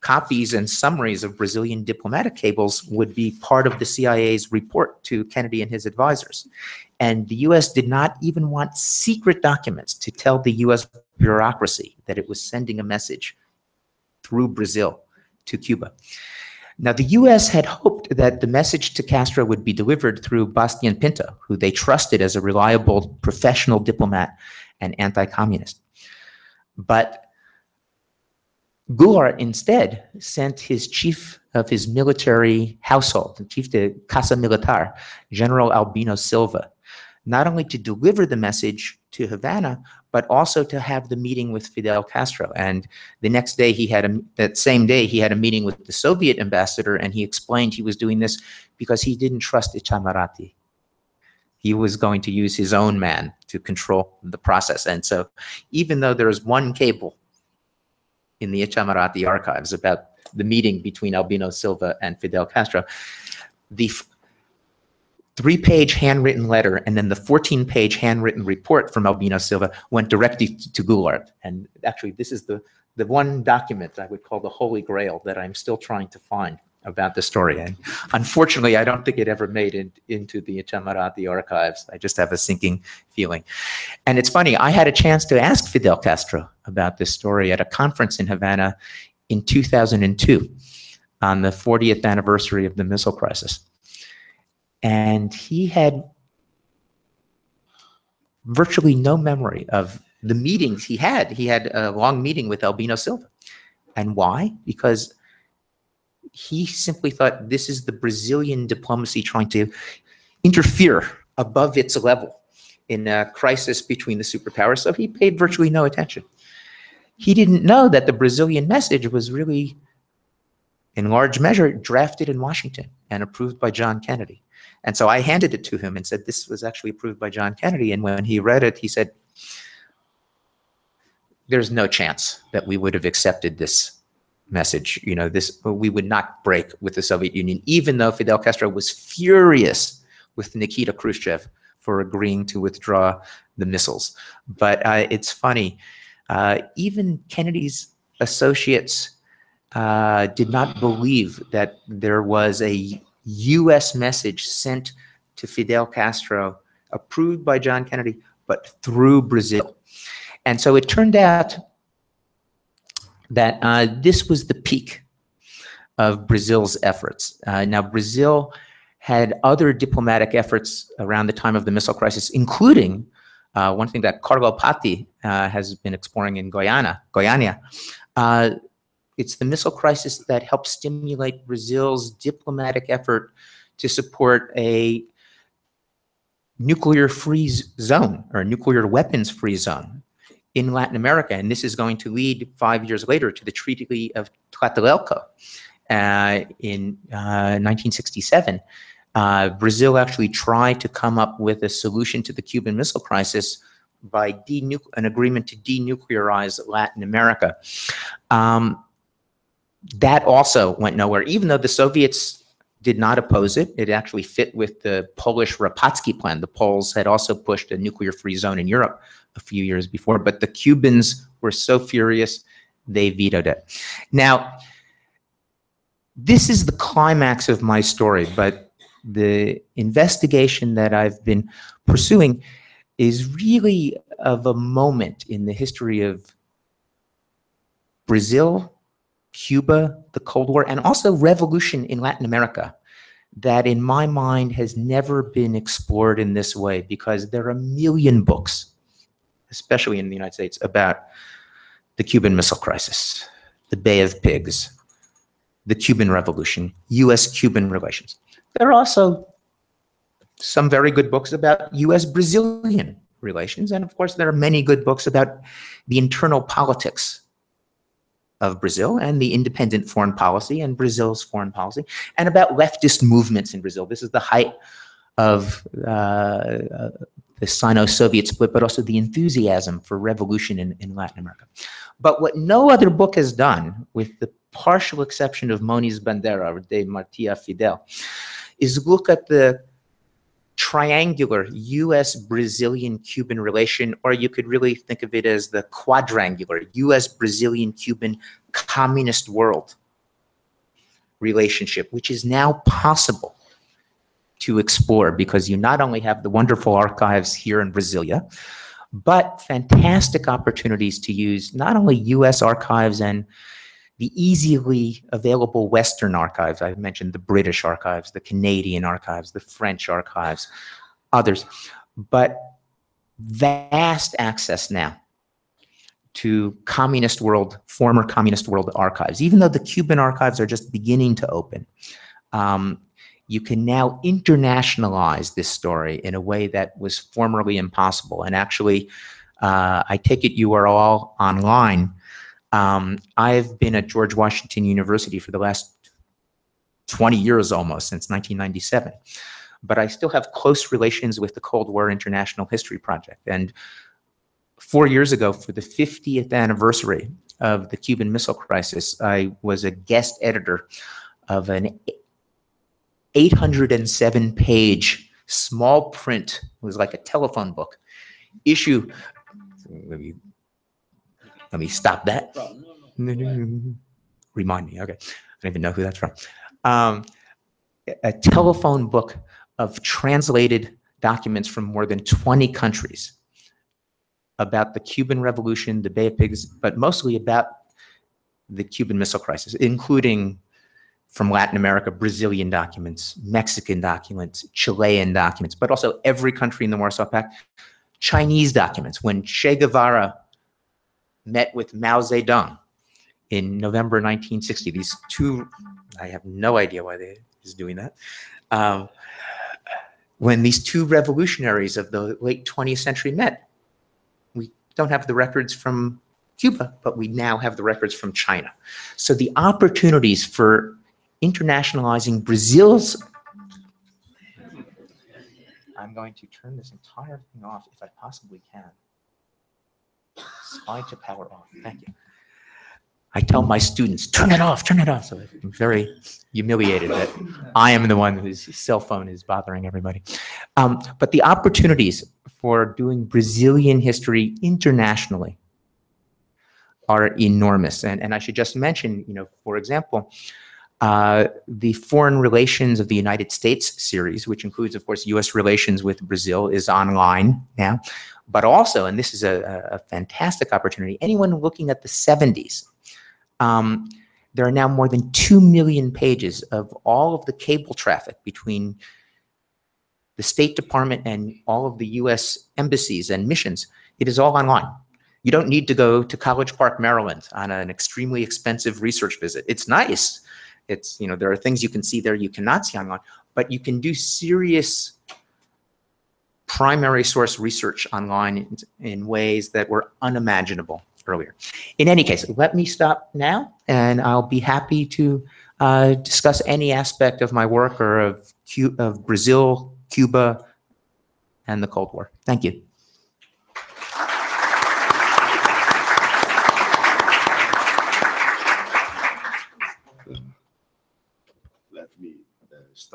Speaker 1: copies and summaries of Brazilian diplomatic cables would be part of the CIA's report to Kennedy and his advisors. And the US did not even want secret documents to tell the US bureaucracy that it was sending a message through Brazil to Cuba. Now, the US had hoped that the message to Castro would be delivered through Bastian Pinto, who they trusted as a reliable professional diplomat and anti communist. But Goulart instead sent his chief of his military household, the chief de Casa Militar, General Albino Silva, not only to deliver the message to Havana, but also to have the meeting with Fidel Castro. And the next day, he had a, that same day, he had a meeting with the Soviet ambassador, and he explained he was doing this because he didn't trust Itamaraty. He was going to use his own man to control the process. And so, even though there is one cable in the Itamaraty archives about the meeting between Albino Silva and Fidel Castro, the three page handwritten letter and then the 14 page handwritten report from Albino Silva went directly to Goulart. And actually, this is the, the one document I would call the holy grail that I'm still trying to find about the story. And unfortunately, I don't think it ever made it into the Itamaraty archives. I just have a sinking feeling. And it's funny, I had a chance to ask Fidel Castro about this story at a conference in Havana in 2002 on the 40th anniversary of the missile crisis. And he had virtually no memory of the meetings he had. He had a long meeting with Albino Silva. And why? Because he simply thought this is the Brazilian diplomacy trying to interfere above its level in a crisis between the superpowers. So he paid virtually no attention. He didn't know that the Brazilian message was really, in large measure, drafted in Washington and approved by John Kennedy. And so I handed it to him and said, This was actually approved by John Kennedy. And when he read it, he said, There's no chance that we would have accepted this message. You know, this we would not break with the Soviet Union, even though Fidel Castro was furious with Nikita Khrushchev for agreeing to withdraw the missiles. But uh, it's funny, uh, even Kennedy's associates uh, did not believe that there was a U.S. message sent to Fidel Castro, approved by John Kennedy, but through Brazil. And so it turned out that uh, this was the peak of Brazil's efforts. Uh, now, Brazil had other diplomatic efforts around the time of the missile crisis, including uh, one thing that Carlo Patti uh, has been exploring in Guyana, Guyana. It's the missile crisis that helped stimulate Brazil's diplomatic effort to support a nuclear-free zone or nuclear weapons-free zone in Latin America. And this is going to lead five years later to the Treaty of Tlatelolco uh, in uh, 1967. Uh, Brazil actually tried to come up with a solution to the Cuban Missile Crisis by an agreement to denuclearize Latin America. Um, that also went nowhere, even though the Soviets did not oppose it. It actually fit with the Polish Rapacki plan. The Poles had also pushed a nuclear-free zone in Europe a few years before, but the Cubans were so furious, they vetoed it. Now, this is the climax of my story, but the investigation that I've been pursuing is really of a moment in the history of Brazil, Cuba, the Cold War, and also revolution in Latin America that in my mind has never been explored in this way because there are a million books especially in the United States, about the Cuban Missile Crisis, the Bay of Pigs, the Cuban Revolution, US Cuban relations. There are also some very good books about US Brazilian relations. And of course, there are many good books about the internal politics of Brazil and the independent foreign policy and Brazil's foreign policy, and about leftist movements in Brazil. This is the height of uh, uh, the Sino-Soviet split, but also the enthusiasm for revolution in, in Latin America. But what no other book has done, with the partial exception of Moniz Bandeira or De Martí a Fidel, is look at the triangular US Brazilian Cuban relation, or you could really think of it as the quadrangular US Brazilian Cuban communist world relationship, which is now possible to explore because you not only have the wonderful archives here in Brasilia, but fantastic opportunities to use not only US archives and the easily available Western archives. I've mentioned the British archives, the Canadian archives, the French archives, others, but vast access now to communist world, former communist world archives. Even though the Cuban archives are just beginning to open, um, you can now internationalize this story in a way that was formerly impossible. And actually, uh, I take it you are all online. Um, I've been at George Washington University for the last 20 years almost, since 1997. But I still have close relations with the Cold War International History Project. And four years ago, for the 50th anniversary of the Cuban Missile Crisis, I was a guest editor of an 807 page small print, it was like a telephone book, issue. Let me, stop that. [LAUGHS] Remind me, okay. I don't even know who that's from. Um, a telephone book of translated documents from more than 20 countries about the Cuban Revolution, the Bay of Pigs, but mostly about the Cuban Missile Crisis, including from Latin America, Brazilian documents, Mexican documents, Chilean documents, but also every country in the Warsaw Pact, Chinese documents. When Che Guevara met with Mao Zedong in November 1960, these two, I have no idea why they is doing that. Um, when these two revolutionaries of the late 20th century met, we don't have the records from Cuba, but we now have the records from China. So the opportunities for internationalizing Brazil's. I'm going to turn this entire thing off if I possibly can. Slide to power off. Thank you. I tell my students, turn it off, turn it off. So I'm very humiliated that I am the one whose cell phone is bothering everybody. Um, but the opportunities for doing Brazilian history internationally are enormous. And, and I should just mention, you know, for example, uh, the Foreign Relations of the United States series, which includes, of course, U.S. relations with Brazil, is online now. But also, and this is a, a fantastic opportunity, anyone looking at the 70s, um, there are now more than 2 million pages of all of the cable traffic between the State Department and all of the U.S. embassies and missions. It is all online. You don't need to go to College Park, Maryland on an extremely expensive research visit. It's nice it's, you know, there are things you can see there you cannot see online, but you can do serious primary source research online in, in ways that were unimaginable earlier. In any case, let me stop now and I'll be happy to uh, discuss any aspect of my work or of, Cu of Brazil, Cuba, and the Cold War. Thank you.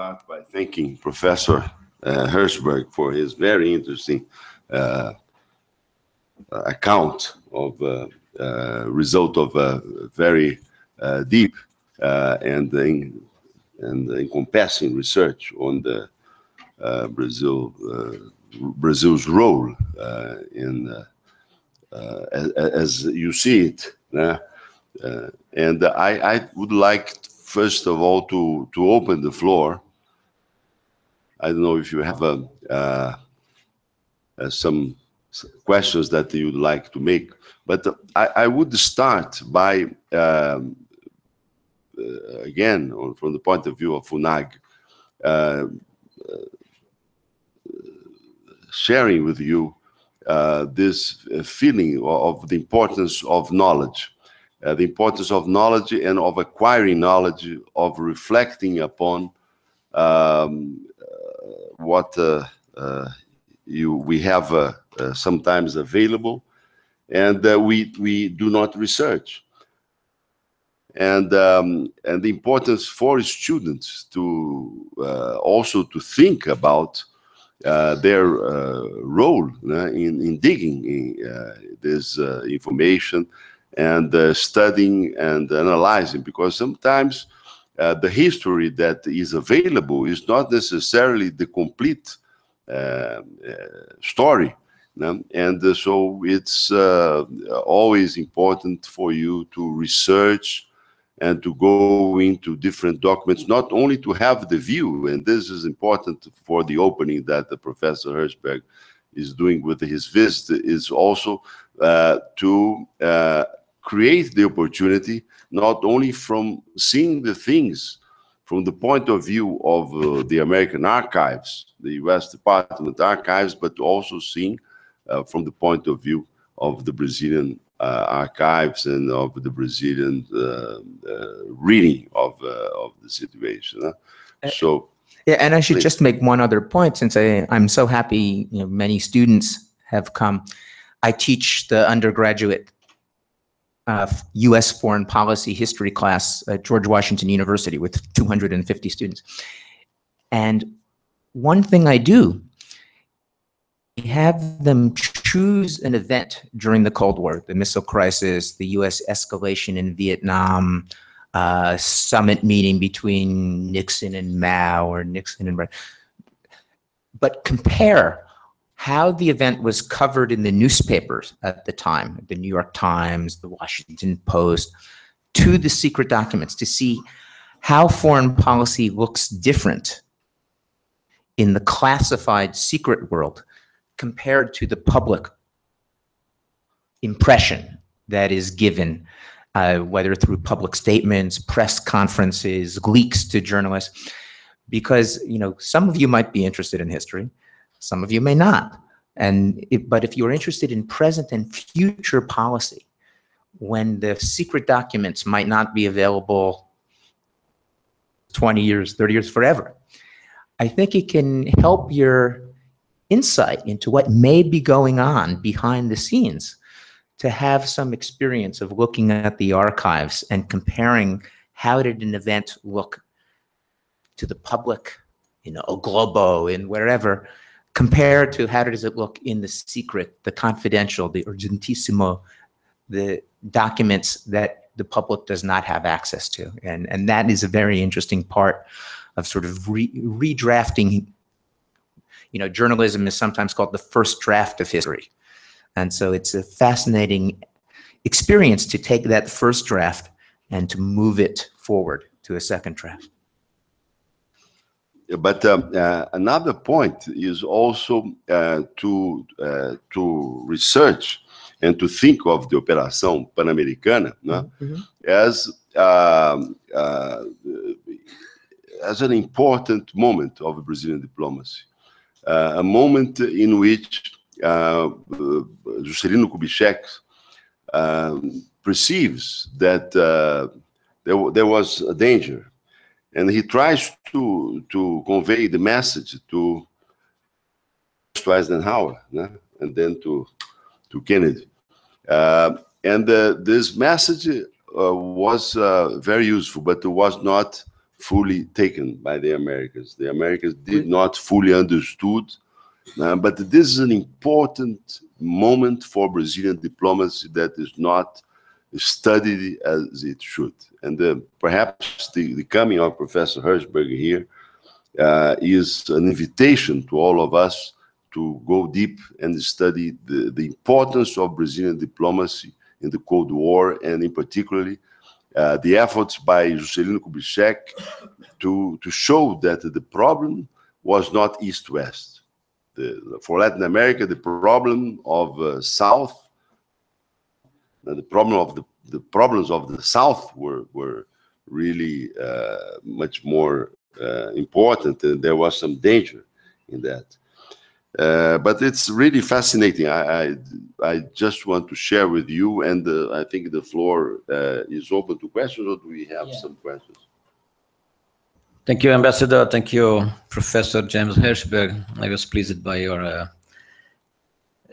Speaker 2: Start by thanking Professor uh, Hershberg for his very interesting uh, account of uh, uh result of a very uh, deep uh, and and encompassing research on the Brazil Brazil's role in as, as, you see it. and I, I would like first of all to to open the floor I don't know if you have a, uh, uh, some questions that you'd like to make, but I, I would start by, um, uh, again, from the point of view of FUNAG, uh, sharing with you uh, this feeling of the importance of knowledge. uh, the importance of knowledge and of acquiring knowledge, of reflecting upon um, uh, what uh, uh, you we have uh, sometimes available, and we we do not research. And um, and the importance for students to also to think about uh, their uh, role uh, in in digging in, this information and studying and analyzing, because sometimes uh, the history that is available is not necessarily the complete uh, uh, story. no? And uh, so it's uh, always important for you to research and to go into different documents, not only to have the view, and this is important for the opening that the Professor Hershberg is doing with his visit, is also uh, to uh, create the opportunity not only from seeing the things from the point of view of uh, the American archives, the U.S. Department archives, but also seeing uh, from the point of view of the Brazilian uh, archives and of the Brazilian uh, uh, reading of uh, of the situation. huh?
Speaker 1: Uh,
Speaker 2: So
Speaker 1: Yeah, and I should
Speaker 2: Please.
Speaker 1: just make one other point since I, I'm so happy, you know, many students have come. I teach the undergraduate uh, U.S. foreign policy history class at George Washington University with 250 students. And one thing I do, I have them choose an event during the Cold War, the missile crisis, the U.S. escalation in Vietnam, uh, summit meeting between Nixon and Mao or Nixon and but compare how the event was covered in the newspapers at the time, the New York Times, the Washington Post, to the secret documents to see how foreign policy looks different in the classified secret world compared to the public impression that is given uh, whether through public statements, press conferences, leaks to journalists, because you know some of you might be interested in history, some of you may not. And if, but if you're interested in present and future policy, when the secret documents might not be available 20 years, 30 years, forever, I think it can help your insight into what may be going on behind the scenes to have some experience of looking at the archives and comparing how did an event look to the public, you know, Globo and wherever, compared to how does it look in the secret, the confidential, the urgentissimo, the documents that the public does not have access to. And, and that is a very interesting part of sort of re, redrafting. You know, journalism is sometimes called the first draft of history. And so it's a fascinating experience to take that first draft and to move it forward to a second draft.
Speaker 2: But um, uh, another point is also uh, to uh, to research and to think of the Operação Pan-Americana né, as um, uh, as an important moment of Brazilian diplomacy, uh, a moment in which uh, Juscelino Kubitschek um, perceives that uh, there, there was a danger and he tries to to convey the message to to Eisenhower, né? and then to to Kennedy. Uh, and uh, this message uh, was uh, very useful, but it was not fully taken by the Americans. The Americans did not fully understood. uh, but this is an important moment for Brazilian diplomacy that is not studied as it should. And uh, perhaps the, the coming of Professor Hershberg here uh, is an invitation to all of us to go deep and study the, the importance of Brazilian diplomacy in the Cold War, and in particularly uh, the efforts by Juscelino Kubitschek to, to show that the problem was not East-West. For Latin America, the problem of uh, South the problem of the, the problems of the South were, were really uh, much more uh, important, and there was some danger in that. Uh, but it's really fascinating. I, I, I just want to share with you, and uh, I think the floor uh, is open to questions, or do we have
Speaker 3: Yeah.
Speaker 2: some questions?
Speaker 3: Thank you, Ambassador. Thank you, Professor James Hershberg. I was pleased by your uh,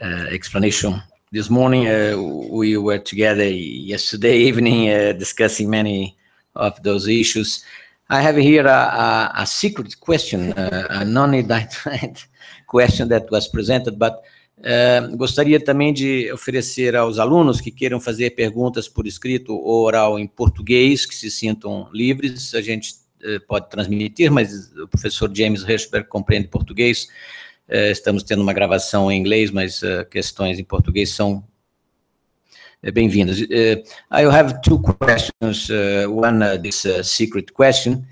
Speaker 3: uh, explanation. This morning, uh, we were together yesterday [LAUGHS] evening uh, discussing many of those issues. I have here a, a, a secret question, uh, a non-identified [LAUGHS] question that was presented, but eh, gostaria também de oferecer aos alunos que queiram fazer perguntas por escrito ou oral em português, que se sintam livres. A gente eh, pode transmitir, mas o professor James Hirschberg compreende português. Eh, estamos tendo uma gravação em inglês, mas eh, questões em português são eh, bem-vindas. I have two questions, one uh, this secret question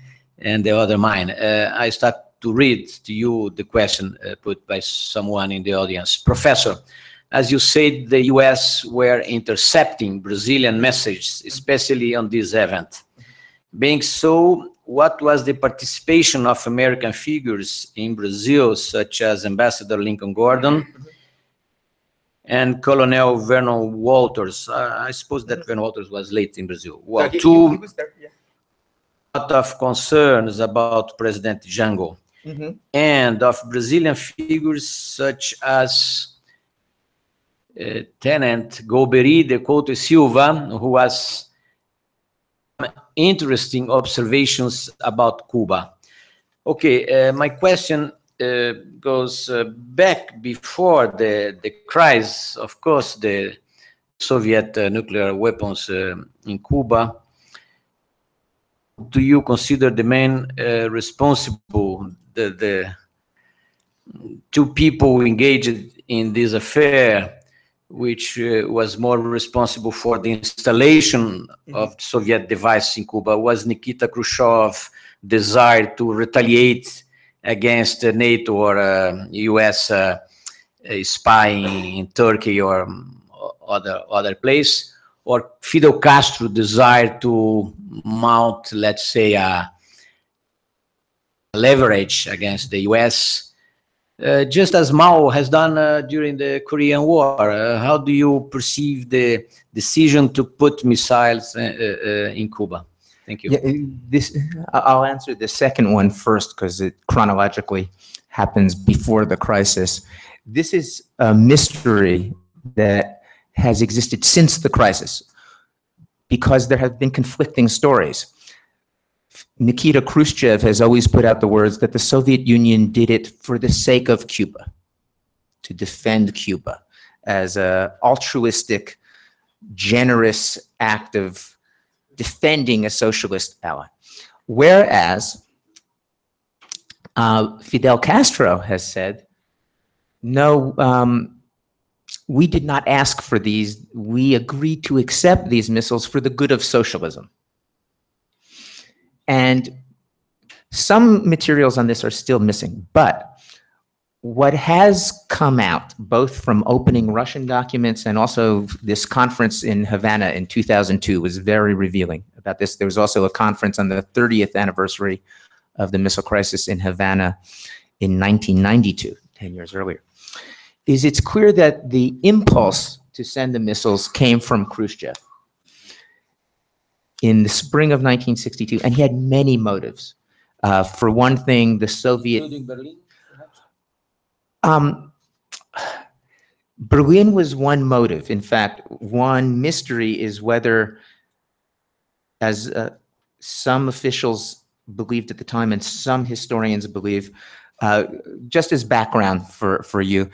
Speaker 3: and the other mine. I start to read to you the question put by someone in the audience. Professor, as you said, the US were intercepting Brazilian messages, especially on this event. Being so, what was the participation of American figures in Brazil, such as Ambassador Lincoln Gordon and Colonel Vernon Walters? Uh, I suppose that Vernon Walters was late in Brazil. Well, two lot of concerns about President Jango
Speaker 1: Mhm.
Speaker 3: and of Brazilian figures such as uh, Tenant Golbery de Couto Silva, who was interesting observations about Cuba. Okay, uh, my question uh, goes uh, back before the, the crisis, of course, the Soviet uh, nuclear weapons uh, in Cuba do you consider the man uh, responsible, the, the two people engaged in this affair, which uh, was more responsible for the installation of Soviet devices in Cuba, was Nikita Khrushchev desire to retaliate against NATO or uh, US uh, spying in Turkey or um, other other place? or Fidel Castro desire to mount, let's say, a leverage against the US, just as Mao has done uh, during the Korean War. Uh, how do you perceive the decision to put missiles uh, uh, in Cuba? Thank you.
Speaker 1: Yeah, uh, this, I'll answer the second one first because it chronologically happens before the crisis. This is a mystery that has existed since the crisis because there have been conflicting stories. Nikita Khrushchev has always put out the words that the Soviet Union did it for the sake of Cuba, to defend Cuba as a altruistic, generous act of defending a socialist ally. Whereas uh, Fidel Castro has said, no, um, we did not ask for these. We agreed to accept these missiles for the good of socialism. And some materials on this are still missing, but what has come out, both from opening Russian documents and also this conference in Havana in 2002, was very revealing about this. There was also a conference on the 30th anniversary of the missile crisis in Havana in 1992, 10 years earlier. Is it's clear that the impulse to send the missiles came from Khrushchev in the spring of 1962, and he had many motives. Uh, for one thing, the Soviet
Speaker 3: Including Berlin?
Speaker 1: um, Berlin was one motive. In fact, one mystery is whether, as uh, some officials believed at the time and some historians believe, uh, just as background for, for you,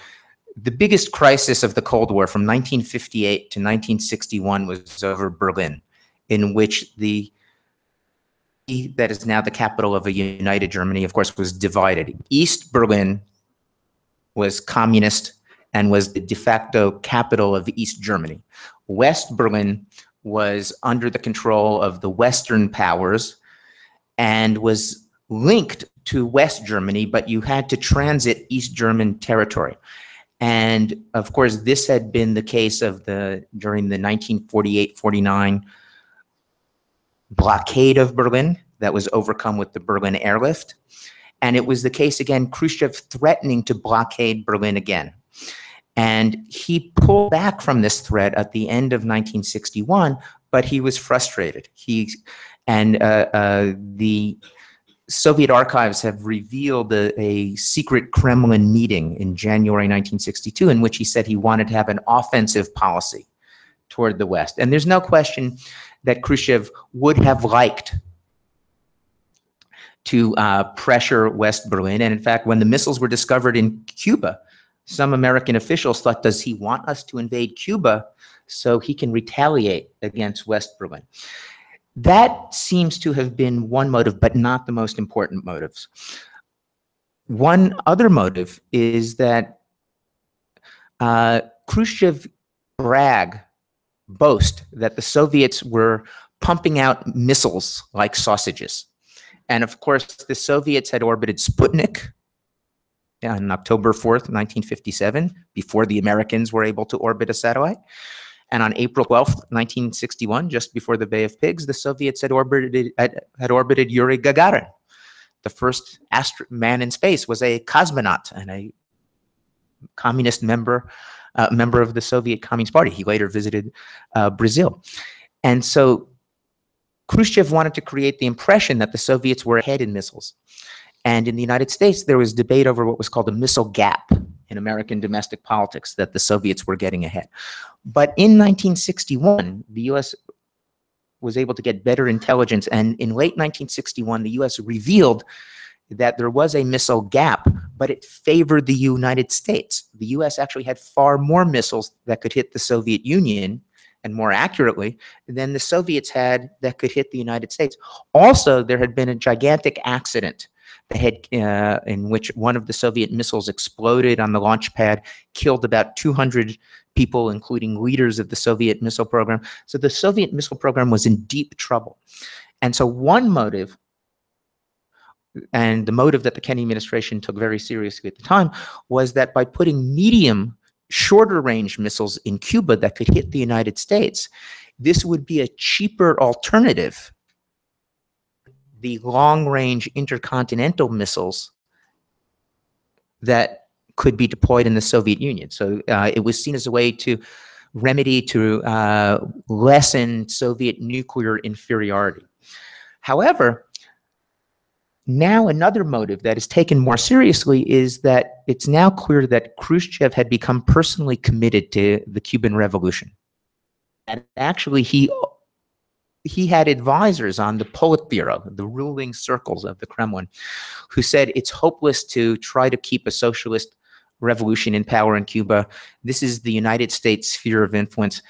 Speaker 1: the biggest crisis of the Cold War from 1958 to 1961 was over Berlin, in which the that is now the capital of a united Germany, of course, was divided. East Berlin was communist and was the de facto capital of East Germany. West Berlin was under the control of the Western powers and was linked to West Germany, but you had to transit East German territory. And of course, this had been the case of the during the 1948-49 blockade of Berlin that was overcome with the Berlin airlift. And it was the case again, Khrushchev threatening to blockade Berlin again. And he pulled back from this threat at the end of 1961, but he was frustrated. He and uh, uh, the Soviet archives have revealed a, a, secret Kremlin meeting in January 1962 in which he said he wanted to have an offensive policy toward the West. And there's no question that Khrushchev would have liked to uh, pressure West Berlin. And in fact, when the missiles were discovered in Cuba, some American officials thought, does he want us to invade Cuba so he can retaliate against West Berlin? That seems to have been one motive, but not the most important motives. One other motive is that uh, Khrushchev brag, boast that the Soviets were pumping out missiles like sausages. And of course, the Soviets had orbited Sputnik on October 4th, 1957, before the Americans were able to orbit a satellite. And on April 12th, 1961, just before the Bay of Pigs, the Soviets had orbited, had, had orbited Yuri Gagarin. The first man in space was a cosmonaut and a communist member, uh, member of the Soviet Communist Party. He later visited uh, Brazil. And so Khrushchev wanted to create the impression that the Soviets were ahead in missiles. And in the United States, there was debate over what was called a missile gap in American domestic politics, that the Soviets were getting ahead. But in 1961, the US was able to get better intelligence. And in late 1961, the US revealed that there was a missile gap, but it favored the United States. The US actually had far more missiles that could hit the Soviet Union and more accurately than the Soviets had that could hit the United States. Also, there had been a gigantic accident that had, uh, in which one of the Soviet missiles exploded on the launch pad, killed about 200 people, including leaders of the Soviet missile program. So the Soviet missile program was in deep trouble. And so one motive and the motive that the Kennedy administration took very seriously at the time was that by putting medium shorter range missiles in Cuba that could hit the United States, this would be a cheaper alternative. The long range intercontinental missiles that could be deployed in the Soviet Union. So uh, it was seen as a way to remedy, to uh, lessen Soviet nuclear inferiority. However, now, another motive that is taken more seriously is that it's now clear that Khrushchev had become personally committed to the Cuban Revolution. And actually, he he had advisors on the Politburo, the ruling circles of the Kremlin, who said it's hopeless to try to keep a socialist revolution in power in Cuba. This is the United States sphere of influence.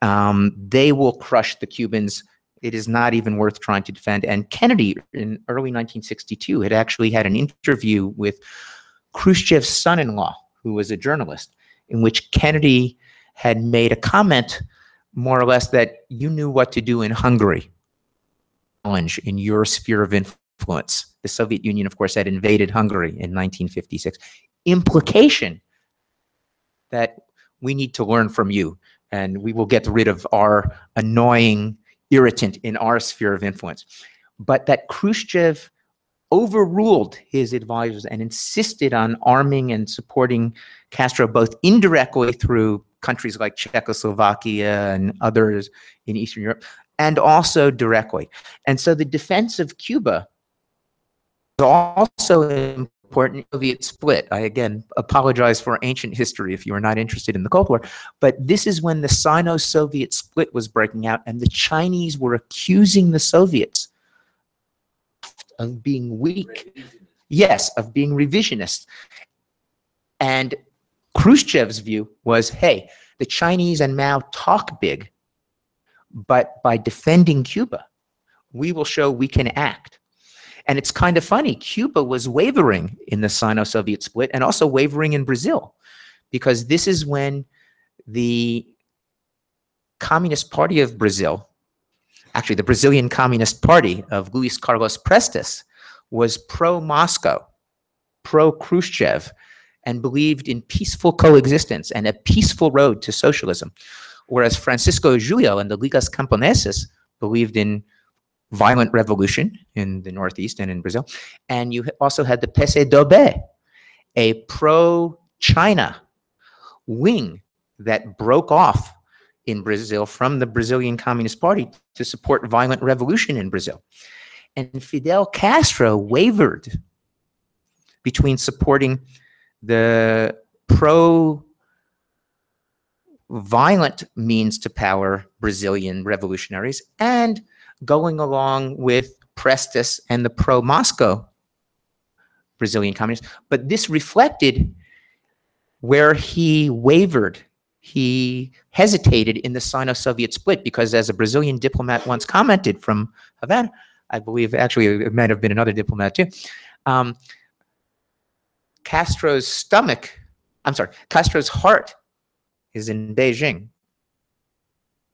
Speaker 1: Um, they will crush the Cubans it is not even worth trying to defend. And Kennedy, in early 1962, had actually had an interview with Khrushchev's son in law, who was a journalist, in which Kennedy had made a comment more or less that you knew what to do in Hungary, challenge in your sphere of influence. The Soviet Union, of course, had invaded Hungary in 1956. Implication that we need to learn from you and we will get rid of our annoying irritant in our sphere of influence. But that Khrushchev overruled his advisors and insisted on arming and supporting Castro both indirectly through countries like Czechoslovakia and others in Eastern Europe, and also directly. And so the defense of Cuba also Soviet split. I again apologize for ancient history if you are not interested in the Cold War, but this is when the Sino-Soviet split was breaking out and the Chinese were accusing the Soviets of being weak. Yes, of being revisionist. And Khrushchev's view was, hey, the Chinese and Mao talk big, but by defending Cuba, we will show we can act. And it's kind of funny. Cuba was wavering in the Sino Soviet split and also wavering in Brazil because this is when the Communist Party of Brazil, actually, the Brazilian Communist Party of Luis Carlos Prestes, was pro Moscow, pro Khrushchev, and believed in peaceful coexistence and a peaceful road to socialism. Whereas Francisco Julião and the Ligas Camponesas believed in violent revolution in the Northeast and in Brazil. And you also had the PCdoB, a pro-China wing that broke off in Brazil from the Brazilian Communist Party to support violent revolution in Brazil. And Fidel Castro wavered between supporting the pro violent means to power Brazilian revolutionaries and going along with Prestes and the pro Moscow Brazilian communists. But this reflected where he wavered. He hesitated in the Sino Soviet split because, as a Brazilian diplomat once commented from Havana, I believe actually it might have been another diplomat too. Um, Castro's stomach, I'm sorry, Castro's heart is in Beijing.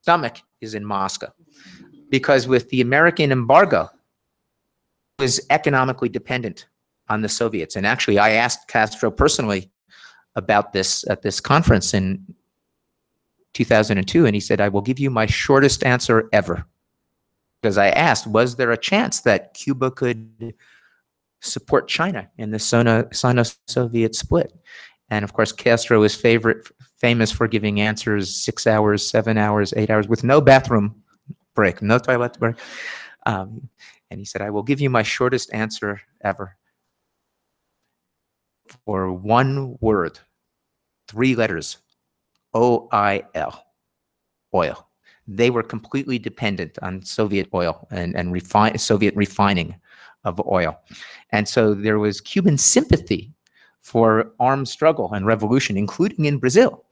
Speaker 1: Stomach is in Moscow. Because with the American embargo, was economically dependent on the Soviets. And actually, I asked Castro personally about this at this conference in 2002, and he said, I will give you my shortest answer ever. Because I asked, was there a chance that Cuba could support China in the Sino-Soviet split? And of course, Castro is favorite, famous for giving answers six hours, seven hours, eight hours with no bathroom break, no toilet break. Um, and he said, I will give you my shortest answer ever. For one word, three letters, O I L, oil. They were completely dependent on Soviet oil and, and refine, Soviet refining of oil. And so there was Cuban sympathy for armed struggle and revolution, including in Brazil.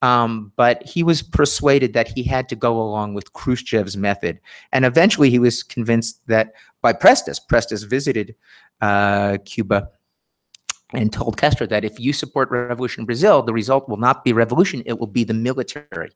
Speaker 1: Um, but he was persuaded that he had to go along with Khrushchev's method. And eventually he was convinced that by Prestes, Prestes visited uh, Cuba and told Castro that if you support revolution in Brazil, the result will not be revolution, it will be the military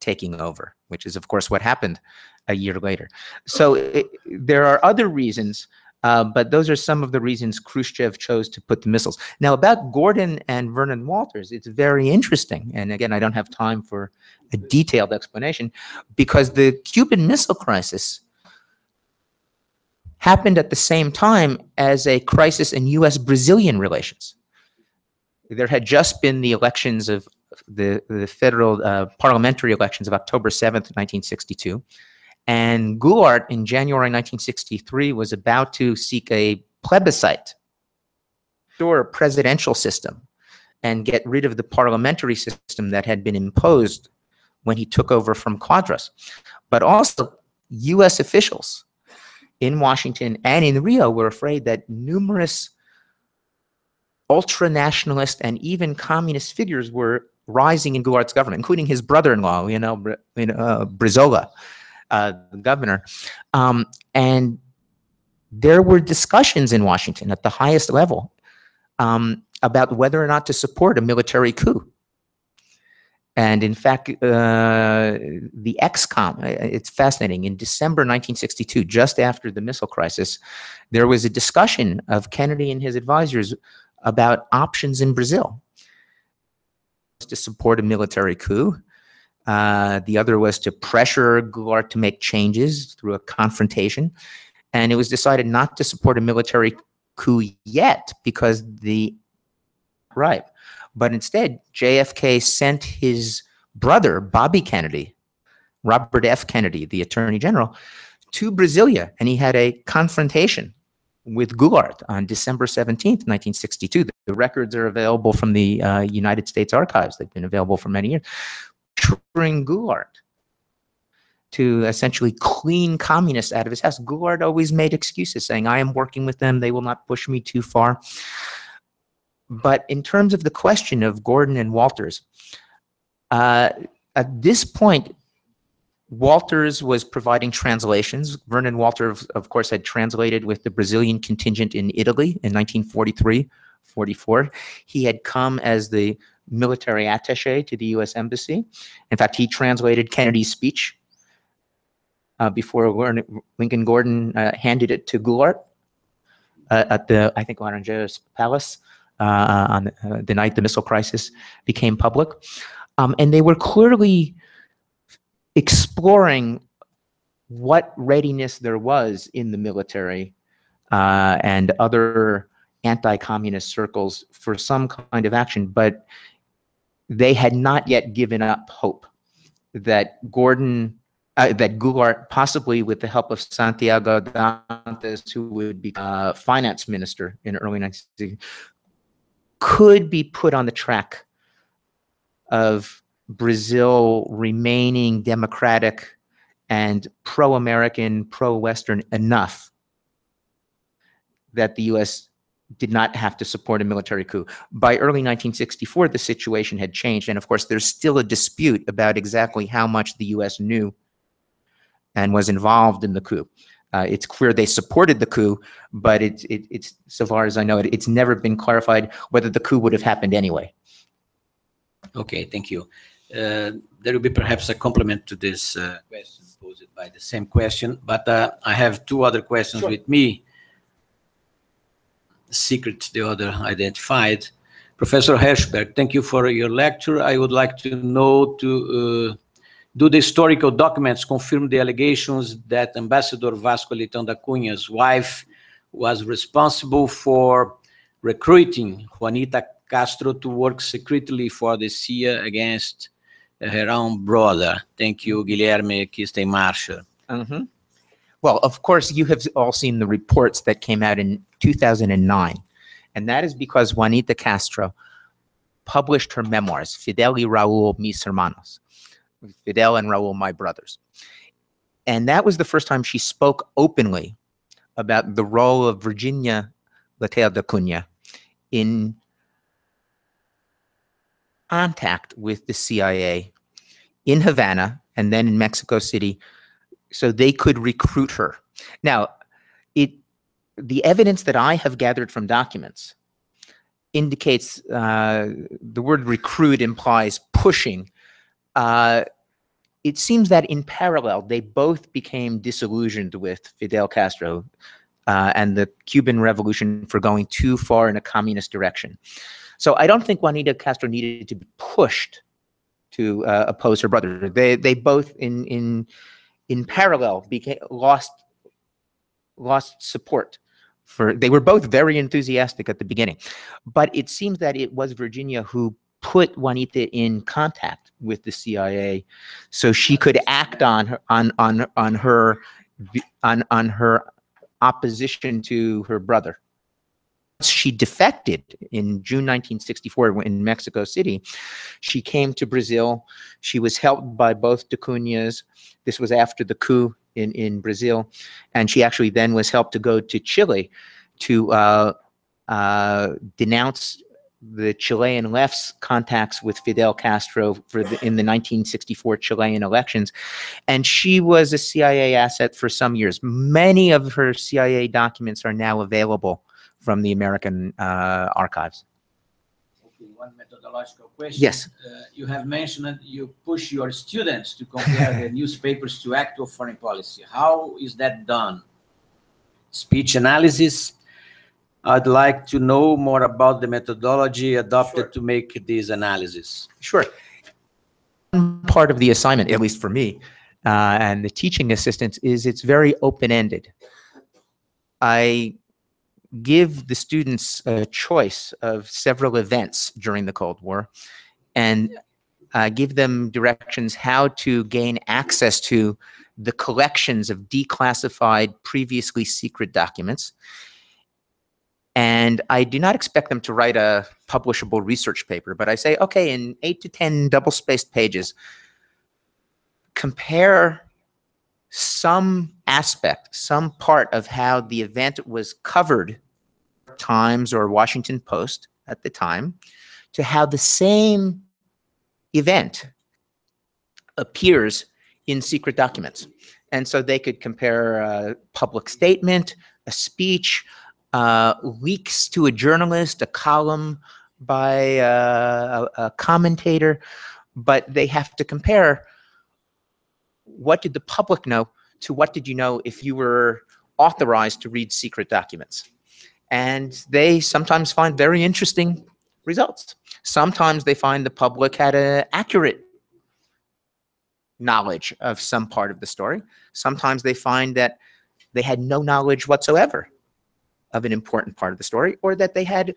Speaker 1: taking over, which is, of course, what happened a year later. So it, there are other reasons uh, but those are some of the reasons Khrushchev chose to put the missiles. Now, about Gordon and Vernon Walters, it's very interesting. And again, I don't have time for a detailed explanation because the Cuban Missile Crisis happened at the same time as a crisis in U.S. Brazilian relations. There had just been the elections of the, the federal uh, parliamentary elections of October 7th, 1962. And Goulart in January 1963 was about to seek a plebiscite or a presidential system and get rid of the parliamentary system that had been imposed when he took over from Quadros. But also, US officials in Washington and in Rio were afraid that numerous ultra nationalist and even communist figures were rising in Goulart's government, including his brother in law, you know, uh, Brizola uh, the governor. Um, and there were discussions in Washington at the highest level um, about whether or not to support a military coup. And in fact, uh, the ExComm, uh, it's fascinating. In December 1962, just after the missile crisis, there was a discussion of Kennedy and his advisors about options in Brazil to support a military coup uh, the other was to pressure Goulart to make changes through a confrontation. And it was decided not to support a military coup yet because the right. But instead, JFK sent his brother, Bobby Kennedy, Robert F. Kennedy, the Attorney General, to Brasilia, and he had a confrontation with Goulart on December 17th, 1962. The records are available from the uh, United States Archives. They've been available for many years triggering Goulart to essentially clean communists out of his house. Goulart always made excuses saying, I am working with them, they will not push me too far. But in terms of the question of Gordon and Walters, uh, at this point, Walters was providing translations. Vernon Walters, of course, had translated with the Brazilian contingent in Italy in 1943 44. He had come as the military attache to the U.S. Embassy. In fact, he translated Kennedy's speech uh, before Lincoln Gordon uh, handed it to Goulart uh, at the, I think, Laranjeiras Palace uh, on the, uh, the, night the missile crisis became public. Um, and they were clearly exploring what readiness there was in the military uh, and other anti-communist circles for some kind of action, but they had not yet given up hope that Gordon, uh, that Goulart, possibly with the help of Santiago Dantas, who would be uh, finance minister in early 1960s, could be put on the track of Brazil remaining democratic and pro-American, pro-Western enough that the U.S. did not have to support a military coup. By early 1964, the situation had changed, and of course, there's still a dispute about exactly how much the U.S. knew and was involved in the coup. Uh, it's clear they supported the coup, but it, it, it's so far as I know, it, it's never been clarified whether the coup would have happened anyway.
Speaker 3: Okay, thank you. Uh, there will be perhaps a complement to this uh, question posed by the same question, but uh, I have two other questions
Speaker 1: Sure.
Speaker 3: with me. Secret, the other identified. Professor Hershberg, thank you for your lecture. I would like to know to uh, do the historical documents confirm the allegations that Ambassador Vasco Leitão da Cunha's wife was responsible for recruiting Juanita Castro to work secretly for the CIA against her own brother. Thank you, Guilherme Kisten Marshall.
Speaker 1: Mhm. Well, of course, you have all seen the reports that came out in 2009. And that is because Juanita Castro published her memoirs, Fidel y Raúl, mis hermanos. Fidel and Raúl, my brothers. And that was the first time she spoke openly about the role of Virginia Leitão de Cunha in contact with the CIA in Havana and then in Mexico City so they could recruit her. Now, the evidence that I have gathered from documents indicates uh, the word recruit implies pushing. Uh, it seems that in parallel, they both became disillusioned with Fidel Castro uh, and the Cuban Revolution for going too far in a communist direction. So I don't think Juanita Castro needed to be pushed to uh, oppose her brother. They they both in in in parallel became lost lost support for they were both very enthusiastic at the beginning but it seems that it was virginia who put juanita in contact with the cia so she could act on her on on on her on on her opposition to her brother she defected in June 1964 in Mexico City. She came to Brazil. She was helped by both da Cunhas. This was after the coup in, in Brazil. And she actually then was helped to go to Chile to uh, uh, denounce the Chilean left's contacts with Fidel Castro for the, in the 1964 Chilean elections. And she was a CIA asset for some years. Many of her CIA documents are now available from the American uh, archives.
Speaker 3: One methodological question.
Speaker 1: Yes.
Speaker 3: Uh, you have mentioned that you push your students to compare the [LAUGHS] newspapers to actual foreign policy. How is that done? Speech analysis. I'd like to know more about the methodology adopted
Speaker 1: Sure.
Speaker 3: to make these analysis.
Speaker 1: Sure. Part of the assignment, at least for me, uh, and the teaching assistants, is it's very open-ended. I give the students a choice of several events during the Cold War and uh, give them directions how to gain access to the collections of declassified, previously secret documents. And I do not expect them to write a publishable research paper, but I say, okay, in eight to 10 double spaced pages, compare some aspect, some part of how the event was covered, Times or Washington Post at the time, to how the same event appears in secret documents. And so they could compare a public statement, a speech, uh, leaks to a journalist, a column by uh, a, a commentator, but they have to compare what did the public know to what did you know if you were authorized to read secret documents. And they sometimes find very interesting results. Sometimes they find the public had an accurate knowledge of some part of the story. Sometimes they find that they had no knowledge whatsoever of an important part of the story, or that they had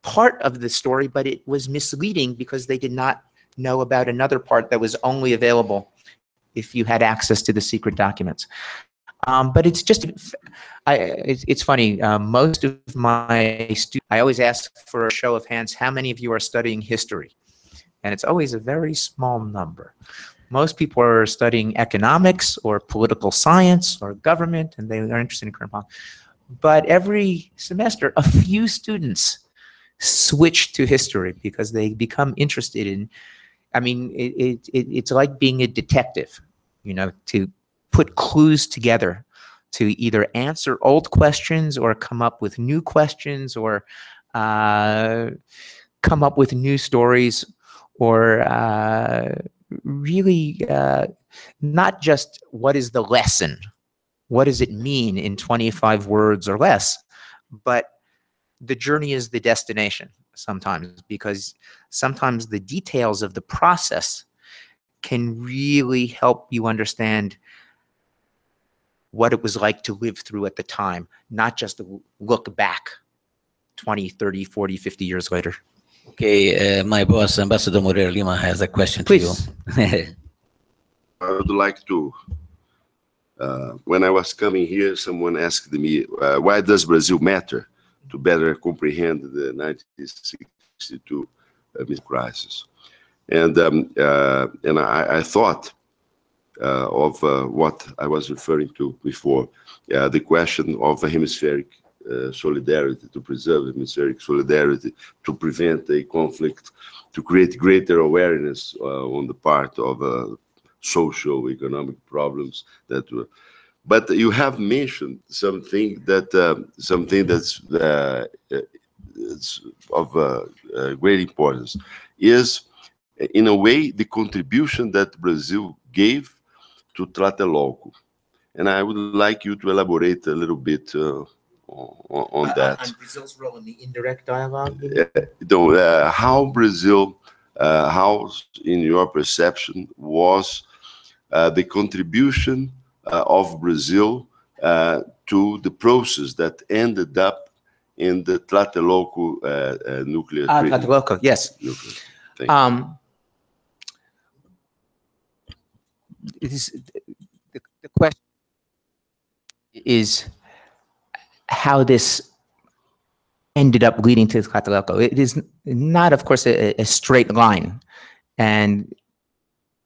Speaker 1: part of the story, but it was misleading because they did not know about another part that was only available if you had access to the secret documents. Um, but it's just, I, it's, it's funny. Uh, most of my students, I always ask for a show of hands, how many of you are studying history? And it's always a very small number. Most people are studying economics or political science or government, and they are interested in current politics. But every semester, a few students switch to history because they become interested in. I mean, it, it, it, it's like being a detective, you know, to put clues together to either answer old questions or come up with new questions or uh, come up with new stories or uh, really uh, not just what is the lesson, what does it mean in 25 words or less, but the journey is the destination sometimes because sometimes the details of the process can really help you understand what it was like to live through at the time, not just to look back 20, 30, 40, 50 years later.
Speaker 3: Okay, uh, my boss, Ambassador Moreira Lima, has a question
Speaker 1: Please.
Speaker 3: to you. [LAUGHS]
Speaker 2: I would like to. Uh, when I was coming here, someone asked me, uh, "Why does Brazil matter?" To better comprehend the 1962 uh, crisis, and um, uh, and I, I thought of uh, what I was referring to before, uh, the question of hemispheric uh, solidarity to preserve hemispheric solidarity, to prevent a conflict, to create greater awareness uh, on the part of uh, social economic problems that were. But you have mentioned something that um, something that's uh, of uh, uh, great importance is, in a way, the contribution that Brazil gave to Tlatelolco. And I would like you to elaborate a little bit uh, on, on that.
Speaker 1: On Brazil's role in the indirect dialogue?
Speaker 2: You know, uh, how Brazil, uh, how, in your perception, was uh, the contribution uh, of Brazil uh, to the process that ended up in the Tlatelolco uh, uh, nuclear
Speaker 1: Ah,
Speaker 2: treaty?
Speaker 1: Tlatelolco, yes.
Speaker 2: Nuclear. Thank you.
Speaker 1: Um, it is, the, the question is how this ended up leading to Tlatelolco. It is not, of course, a, a straight line. And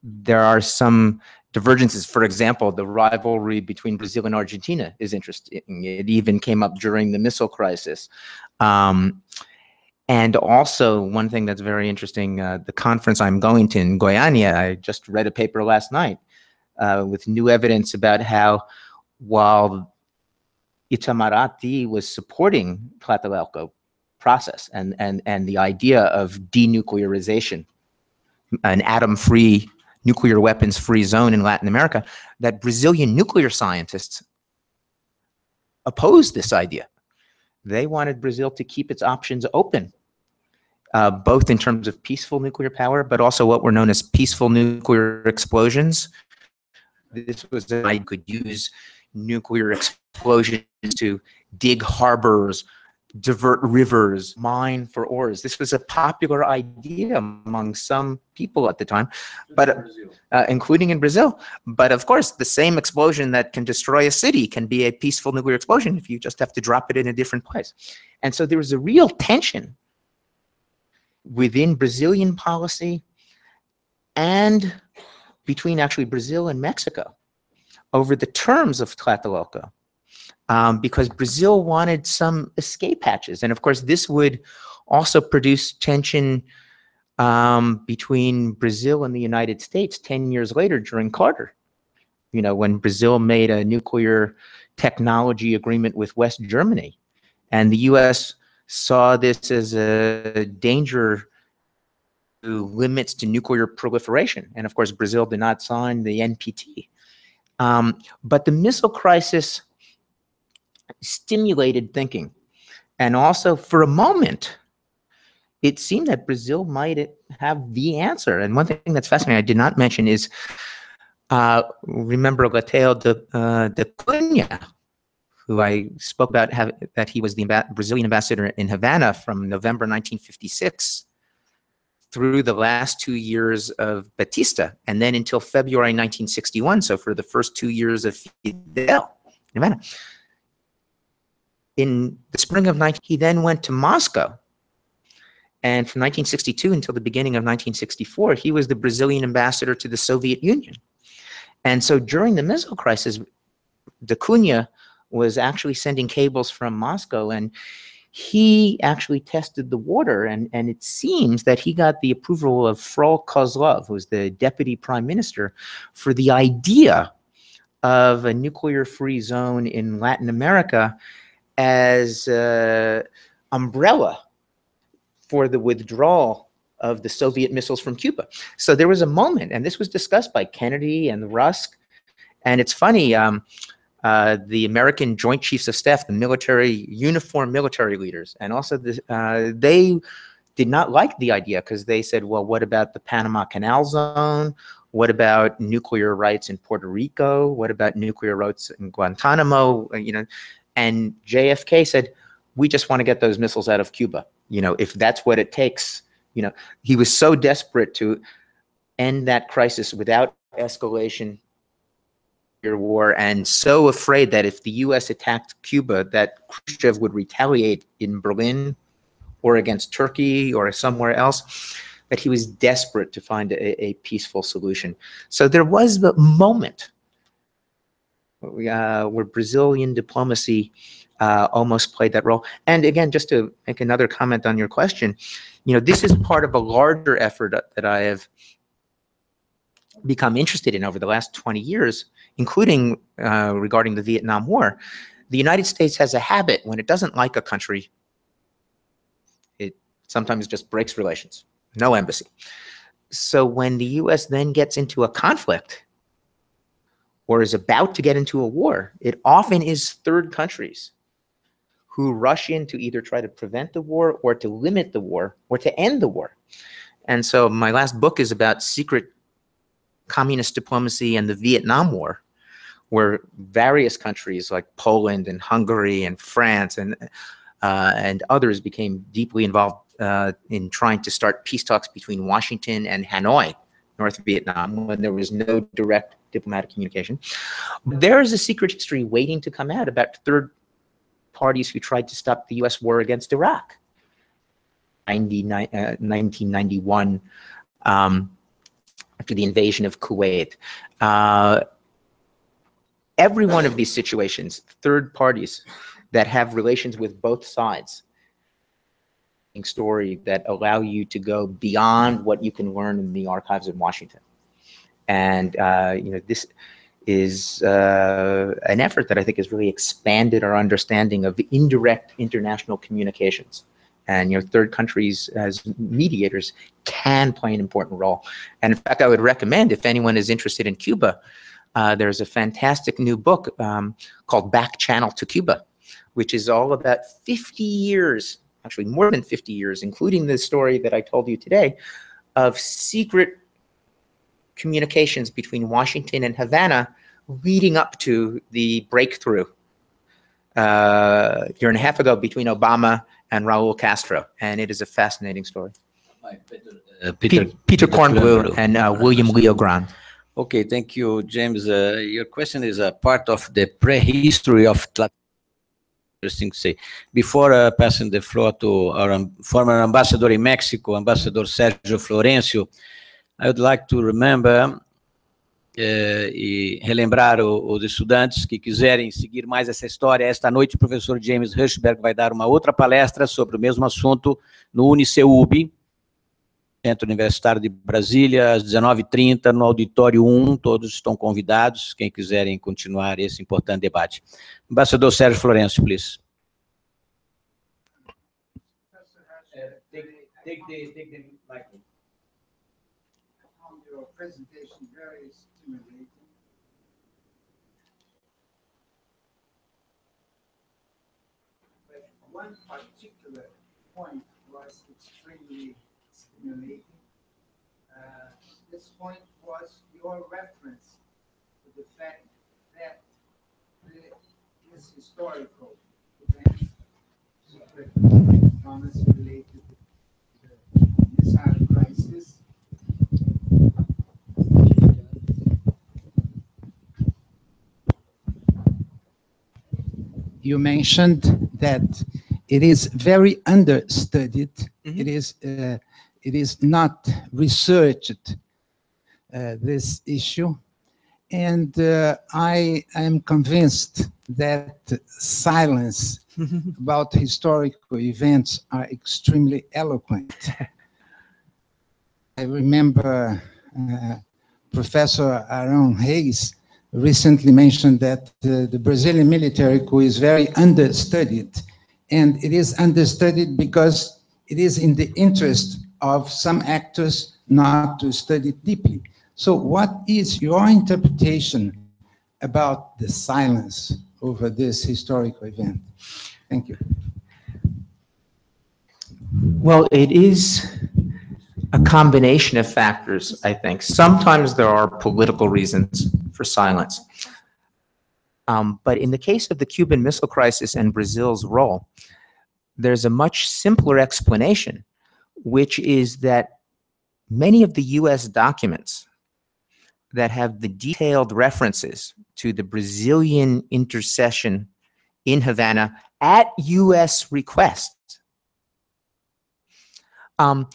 Speaker 1: there are some divergences. For example, the rivalry between Brazil and Argentina is interesting. It even came up during the missile crisis. Um, and also, one thing that's very interesting, uh, the conference I'm going to in Goiânia, I just read a paper last night uh, with new evidence about how while Itamaraty was supporting Tlatelolco process and, and, and the idea of denuclearization, an atom-free, nuclear weapons-free zone in Latin America, that Brazilian nuclear scientists opposed this idea. They wanted Brazil to keep its options open, uh, both in terms of peaceful nuclear power, but also what were known as peaceful nuclear explosions. This was that I could use nuclear explosions to dig harbors, divert rivers, mine for ores. This was a popular idea among some people at the time, but uh, including in Brazil. But of course, the same explosion that can destroy a city can be a peaceful nuclear explosion if you just have to drop it in a different place. And so there was a real tension within Brazilian policy and between actually Brazil and Mexico over the terms of Tlatelolco. Um, because Brazil wanted some escape hatches. And of course, this would also produce tension um, between Brazil and the United States 10 years later during Carter. You know, when Brazil made a nuclear technology agreement with West Germany, and the US saw this as a danger limits to nuclear proliferation. And of course, Brazil did not sign the NPT. Um, but the missile crisis stimulated thinking. And also, for a moment, it seemed that Brazil might have the answer. And one thing that's fascinating I did not mention is uh, remember Leitão de, uh, de Cunha, who I spoke about have, that he was the Brazilian ambassador in Havana from November 1956 through the last two years of Batista, and then until February 1961. So for the first two years of Fidel in the spring of 19, he then went to Moscow. And from 1962 until the beginning of 1964, he was the Brazilian ambassador to the Soviet Union. And so during the missile crisis, de Cunha was actually sending cables from Moscow and he actually tested the water and, and it seems that he got the approval of Frol Kozlov, who was the deputy prime minister, for the idea of a nuclear-free zone in Latin America as an umbrella for the withdrawal of the Soviet missiles from Cuba. So there was a moment, and this was discussed by Kennedy and Rusk. And it's funny, um, uh, the American Joint Chiefs of Staff, the military, uniform military leaders, and also the, uh, they did not like the idea because they said, well, what about the Panama Canal Zone? What about nuclear rights in Puerto Rico? What about nuclear rights in Guantanamo? Uh, You know, and JFK said, we just want to get those missiles out of Cuba. You know, if that's what it takes, you know, he was so desperate to end that crisis without escalation war and so afraid that if the US attacked Cuba that Khrushchev would retaliate in Berlin or against Turkey or somewhere else that he was desperate to find a, a peaceful solution. So there was the moment uh, where Brazilian diplomacy uh, almost played that role. And again, just to make another comment on your question, you know, this is part of a larger effort that I have become interested in over the last 20 years, including uh, regarding the Vietnam War. The United States has a habit when it doesn't like a country, it sometimes just breaks relations, no embassy. So when the US then gets into a conflict or is about to get into a war, it often is third countries who rush in to either try to prevent the war or to limit the war or to end the war. And so my last book is about secret communist diplomacy and the Vietnam War, where various countries like Poland and Hungary and France and uh, and others became deeply involved uh, in trying to start peace talks between Washington and Hanoi, North Vietnam, when there was no direct diplomatic communication. There is a secret history waiting to come out about third parties who tried to stop the U.S. war against Iraq. 99, uh, 1991, um, after the invasion of Kuwait. Uh, every one of these situations, third parties that have relations with both sides, story that allow you to go beyond what you can learn in the archives in Washington. And, uh, you know, this is uh, an effort that I think has really expanded our understanding of indirect international communications. And, you know, third countries as mediators can play an important role. And in fact, I would recommend if anyone is interested in Cuba, uh, there's a fantastic new book um, called Back Channel to Cuba, which is all about 50 years, actually more than 50 years, including the story that I told you today, of secret communications between Washington and Havana leading up to the breakthrough uh, a year and a half ago between Obama and Raul Castro. And it is a fascinating story.
Speaker 3: Uh,
Speaker 1: Peter,
Speaker 3: Peter,
Speaker 1: Peter Kornbluh
Speaker 3: Kornbluh.
Speaker 1: and uh, William LeoGrande.
Speaker 3: Okay, thank you, James. Uh, your question is a part of the prehistory of Tlat- interesting to say. Before uh, passing the floor to our um, former ambassador in Mexico, Ambassador Sergio Florencio, I would like to remember eh, e relembrar o- os estudantes que quiserem seguir mais essa história. Esta noite, o professor James Hirschberg vai dar uma outra palestra sobre o mesmo assunto no UniCeub, Centro Universitário de Brasília, às 19h30, no Auditório 1. Todos estão convidados, quem quiserem continuar esse importante debate. Embaixador Sérgio Florencio, please.
Speaker 4: found your presentation very one particular point was extremely stimulating. Uh, This point was your reference to the fact that the- this historical event, Thomas related to the missile crisis, you mentioned that it is very understudied.
Speaker 1: Mhm.
Speaker 4: It is, uh, it is not researched, uh, this issue. And uh, I am convinced that silence [LAUGHS] about historical events are extremely eloquent. [LAUGHS] I remember uh, Professor Aaron Hayes recently mentioned that uh, the Brazilian military coup is very understudied. And it is understudied because it is in the interest of some actors not to study deeply. So what is your interpretation about the silence over this historical event? Thank you.
Speaker 1: Well, it is a combination of factors, I think. Sometimes there are political reasons for silence. Um, but in the case of the Cuban Missile Crisis and Brazil's role, there's a much simpler explanation, which is that many of the US documents that have the detailed references to the Brazilian intercession in Havana at US request um,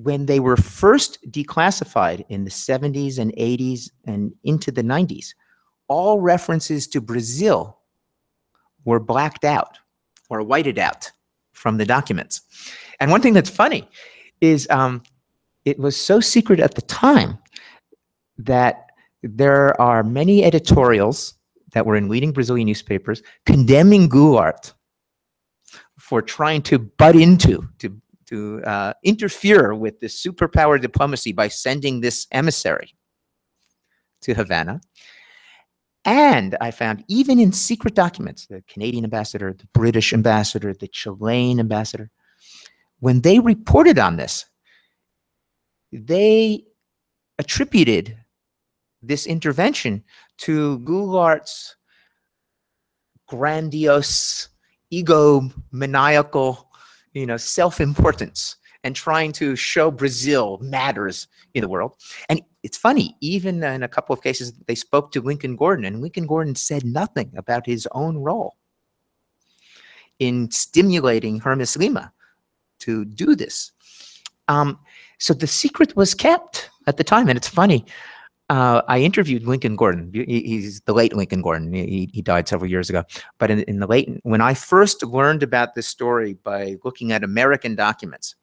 Speaker 1: when they were first declassified in the 70s and 80s and into the 90s, all references to Brazil were blacked out or whited out from the documents. And one thing that's funny is um, it was so secret at the time that there are many editorials that were in leading Brazilian newspapers condemning Goulart for trying to butt into, to to uh, interfere with this superpower diplomacy by sending this emissary to Havana. And I found even in secret documents, the Canadian ambassador, the British ambassador, the Chilean ambassador, when they reported on this, they attributed this intervention to Goulart's grandiose, egomaniacal you know, self-importance and trying to show Brazil matters in the world. And it's funny, even in a couple of cases, they spoke to Lincoln Gordon, and Lincoln Gordon said nothing about his own role in stimulating Hermes Lima to do this. Um, so the secret was kept at the time, and it's funny. Uh, I interviewed Lincoln Gordon. He- He's the late Lincoln Gordon. He, he died several years ago. But in, in the late, when I first learned about this story by looking at American documents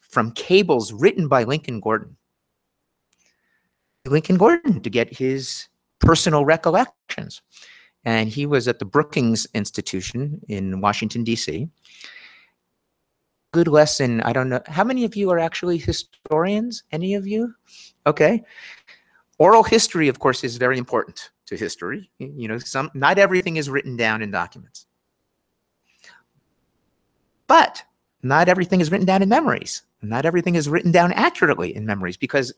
Speaker 1: from cables written by Lincoln Gordon, Lincoln Gordon to get his personal recollections. And he was at the Brookings Institution in Washington, D.C. Good lesson. I don't know. How many of you are actually historians? Any of you? Okay. Oral history, of course, is very important to history. You know, some not everything is written down in documents. But not everything is written down in memories. Not everything is written down accurately in memories because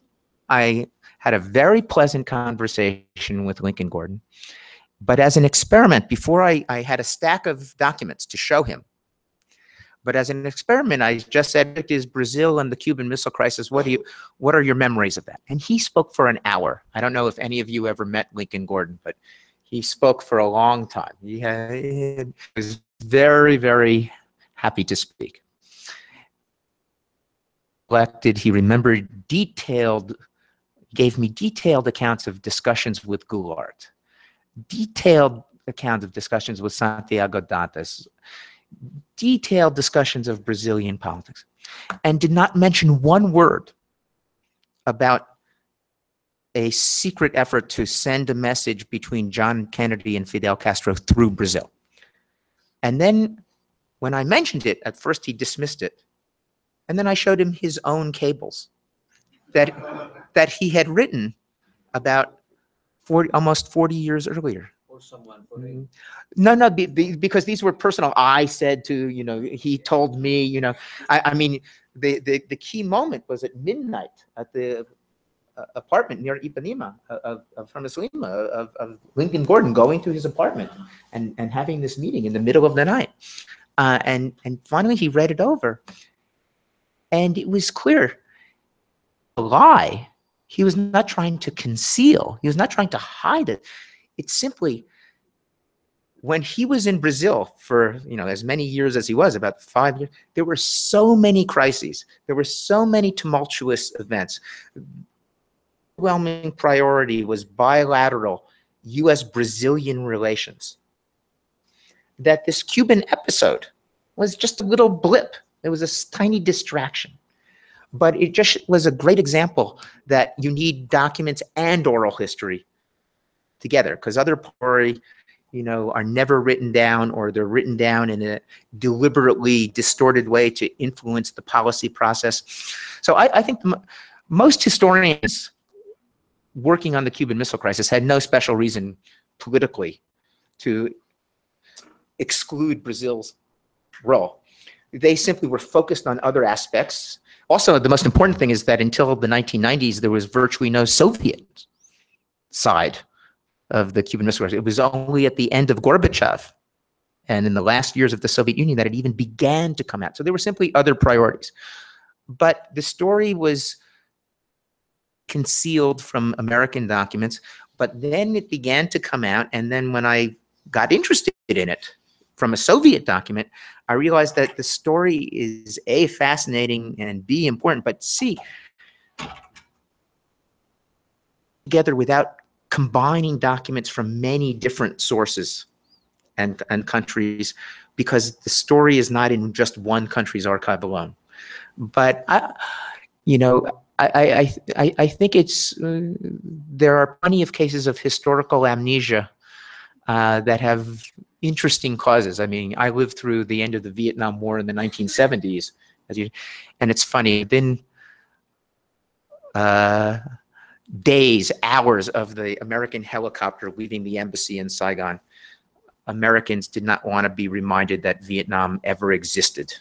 Speaker 1: I had a very pleasant conversation with Lincoln Gordon. But as an experiment, before I, I had a stack of documents to show him. But as an experiment, I just said, "It is Brazil and the Cuban Missile Crisis. What do you, what are your memories of that?" And he spoke for an hour. I don't know if any of you ever met Lincoln Gordon, but he spoke for a long time. He, had, he was very, very happy to speak. Elected, he remembered detailed, gave me detailed accounts of discussions with Goulart, detailed accounts of discussions with Santiago Dantas, detailed discussions of Brazilian politics, and did not mention one word about a secret effort to send a message between John Kennedy and Fidel Castro through Brazil. And then when I mentioned it, at first he dismissed it. And then I showed him his own cables that, that he had written about 40, almost 40 years earlier.
Speaker 3: Someone
Speaker 1: Mhm. No, no, be, be, because these were personal. I said to, you know, he told me, you know, I, I mean, the, the, the key moment was at midnight at the uh, apartment near Ipanema of, of Hermes Lima, of, of Lincoln Gordon going to his apartment and, and having this meeting in the middle of the night. Uh, and, and finally he read it over and it was clear a lie. He was not trying to conceal. He was not trying to hide it. It's simply when he was in Brazil for you know as many years as he was, about five years, there were so many crises. There were so many tumultuous events. The Overwhelming priority was bilateral U.S.-Brazilian relations. That this Cuban episode was just a little blip. It was a tiny distraction. But it just was a great example that you need documents and oral history together because other pori, you know, are never written down or they're written down in a deliberately distorted way to influence the policy process. So I, I think most historians working on the Cuban Missile Crisis had no special reason politically to exclude Brazil's role. They simply were focused on other aspects. Also, the most important thing is that until the 1990s, there was virtually no Soviet side of the Cuban Missile Crisis. It was only at the end of Gorbachev and in the last years of the Soviet Union that it even began to come out. So there were simply other priorities. But the story was concealed from American documents, but then it began to come out. And then when I got interested in it from a Soviet document, I realized that the story is A, fascinating and B, important, but C, together without combining documents from many different sources and, and countries because the story is not in just one country's archive alone. But I, you know, I, I, I, think it's uh, there are plenty of cases of historical amnesia uh, that have interesting causes. I mean, I lived through the end of the Vietnam War in the 1970s, as you, and it's funny. Then uh, days, hours of the American helicopter leaving the embassy in Saigon, Americans did not want to be reminded that Vietnam ever existed,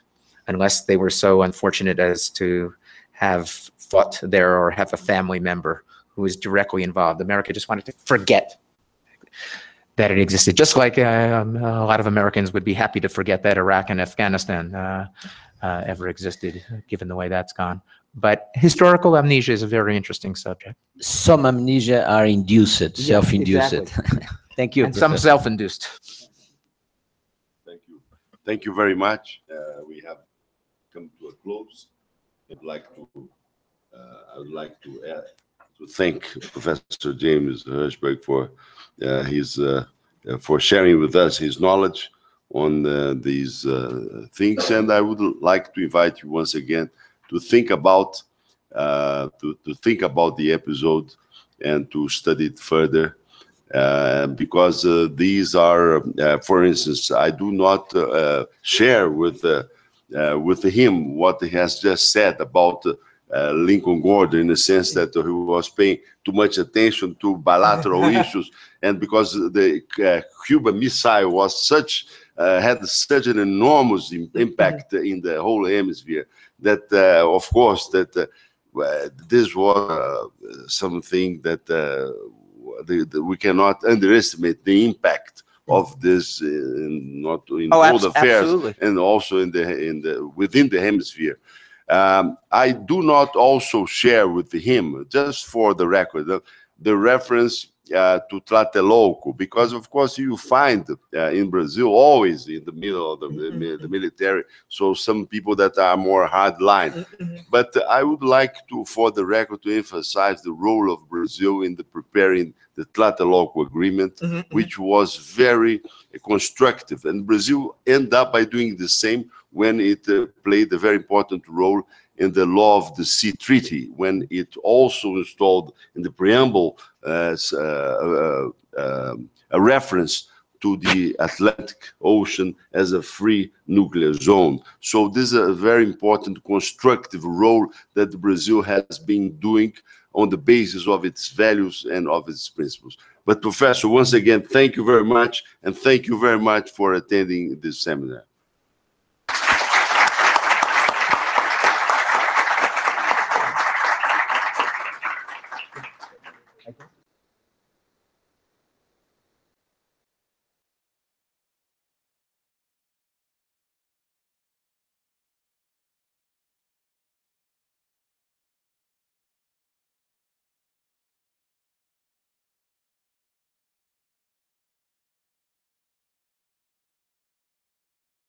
Speaker 1: unless they were so unfortunate as to have fought there or have a family member who was directly involved. America just wanted to forget that it existed, just like uh, a lot of Americans would be happy to forget that Iraq and Afghanistan uh, uh, ever existed, given the way that's gone. But historical amnesia is a very interesting subject,
Speaker 3: Some amnesia are induced,
Speaker 1: Yeah,
Speaker 3: self-induced. [LAUGHS] Thank you.
Speaker 1: and some self-induced.
Speaker 2: Thank you. Thank you very much. Uh, we have come to a close. I'd like to, uh, I would like to add, to thank Professor James Hershberg for uh, his, uh, uh, for sharing with us his knowledge on uh, these uh, things. And I would like to invite you once again to think about, uh, to, to think about the episode and to study it further uh, because uh, these are, uh, for instance, I do not uh, share with uh, uh, with him what he has just said about uh, Lincoln Gordon in the sense that he was paying too much attention to bilateral [LAUGHS] issues, and because the uh, Cuban missile was such uh, had such an enormous im- impact in the whole hemisphere that, uh, of course, that. Uh, this was uh, something that uh, the, the, we cannot underestimate the impact of this in, not in
Speaker 1: Oh, abs-
Speaker 2: affairs
Speaker 1: absolutely.
Speaker 2: and also in the in the within the hemisphere. Um, I do not also share with him, just for the record, the, the reference Uh, to Tlatelolco, because of course you find uh, in Brazil always in the middle of the, the, mm-hmm. the military, so some people that are more hardline. Mm-hmm. But I would like to, for the record, to emphasize the role of Brazil in the preparing the Tlatelolco Agreement, mm-hmm, which was very uh, constructive. And Brazil ended up by doing the same when it uh, played a very important role in the Law of the Sea Treaty, when it also installed in the preamble s- um, a reference to the Atlantic Ocean as a free nuclear zone. So this is a very important constructive role that Brazil has been doing on the basis of its values and of its principles. But Professor, once again, thank you very much, and thank you very much for attending this seminar.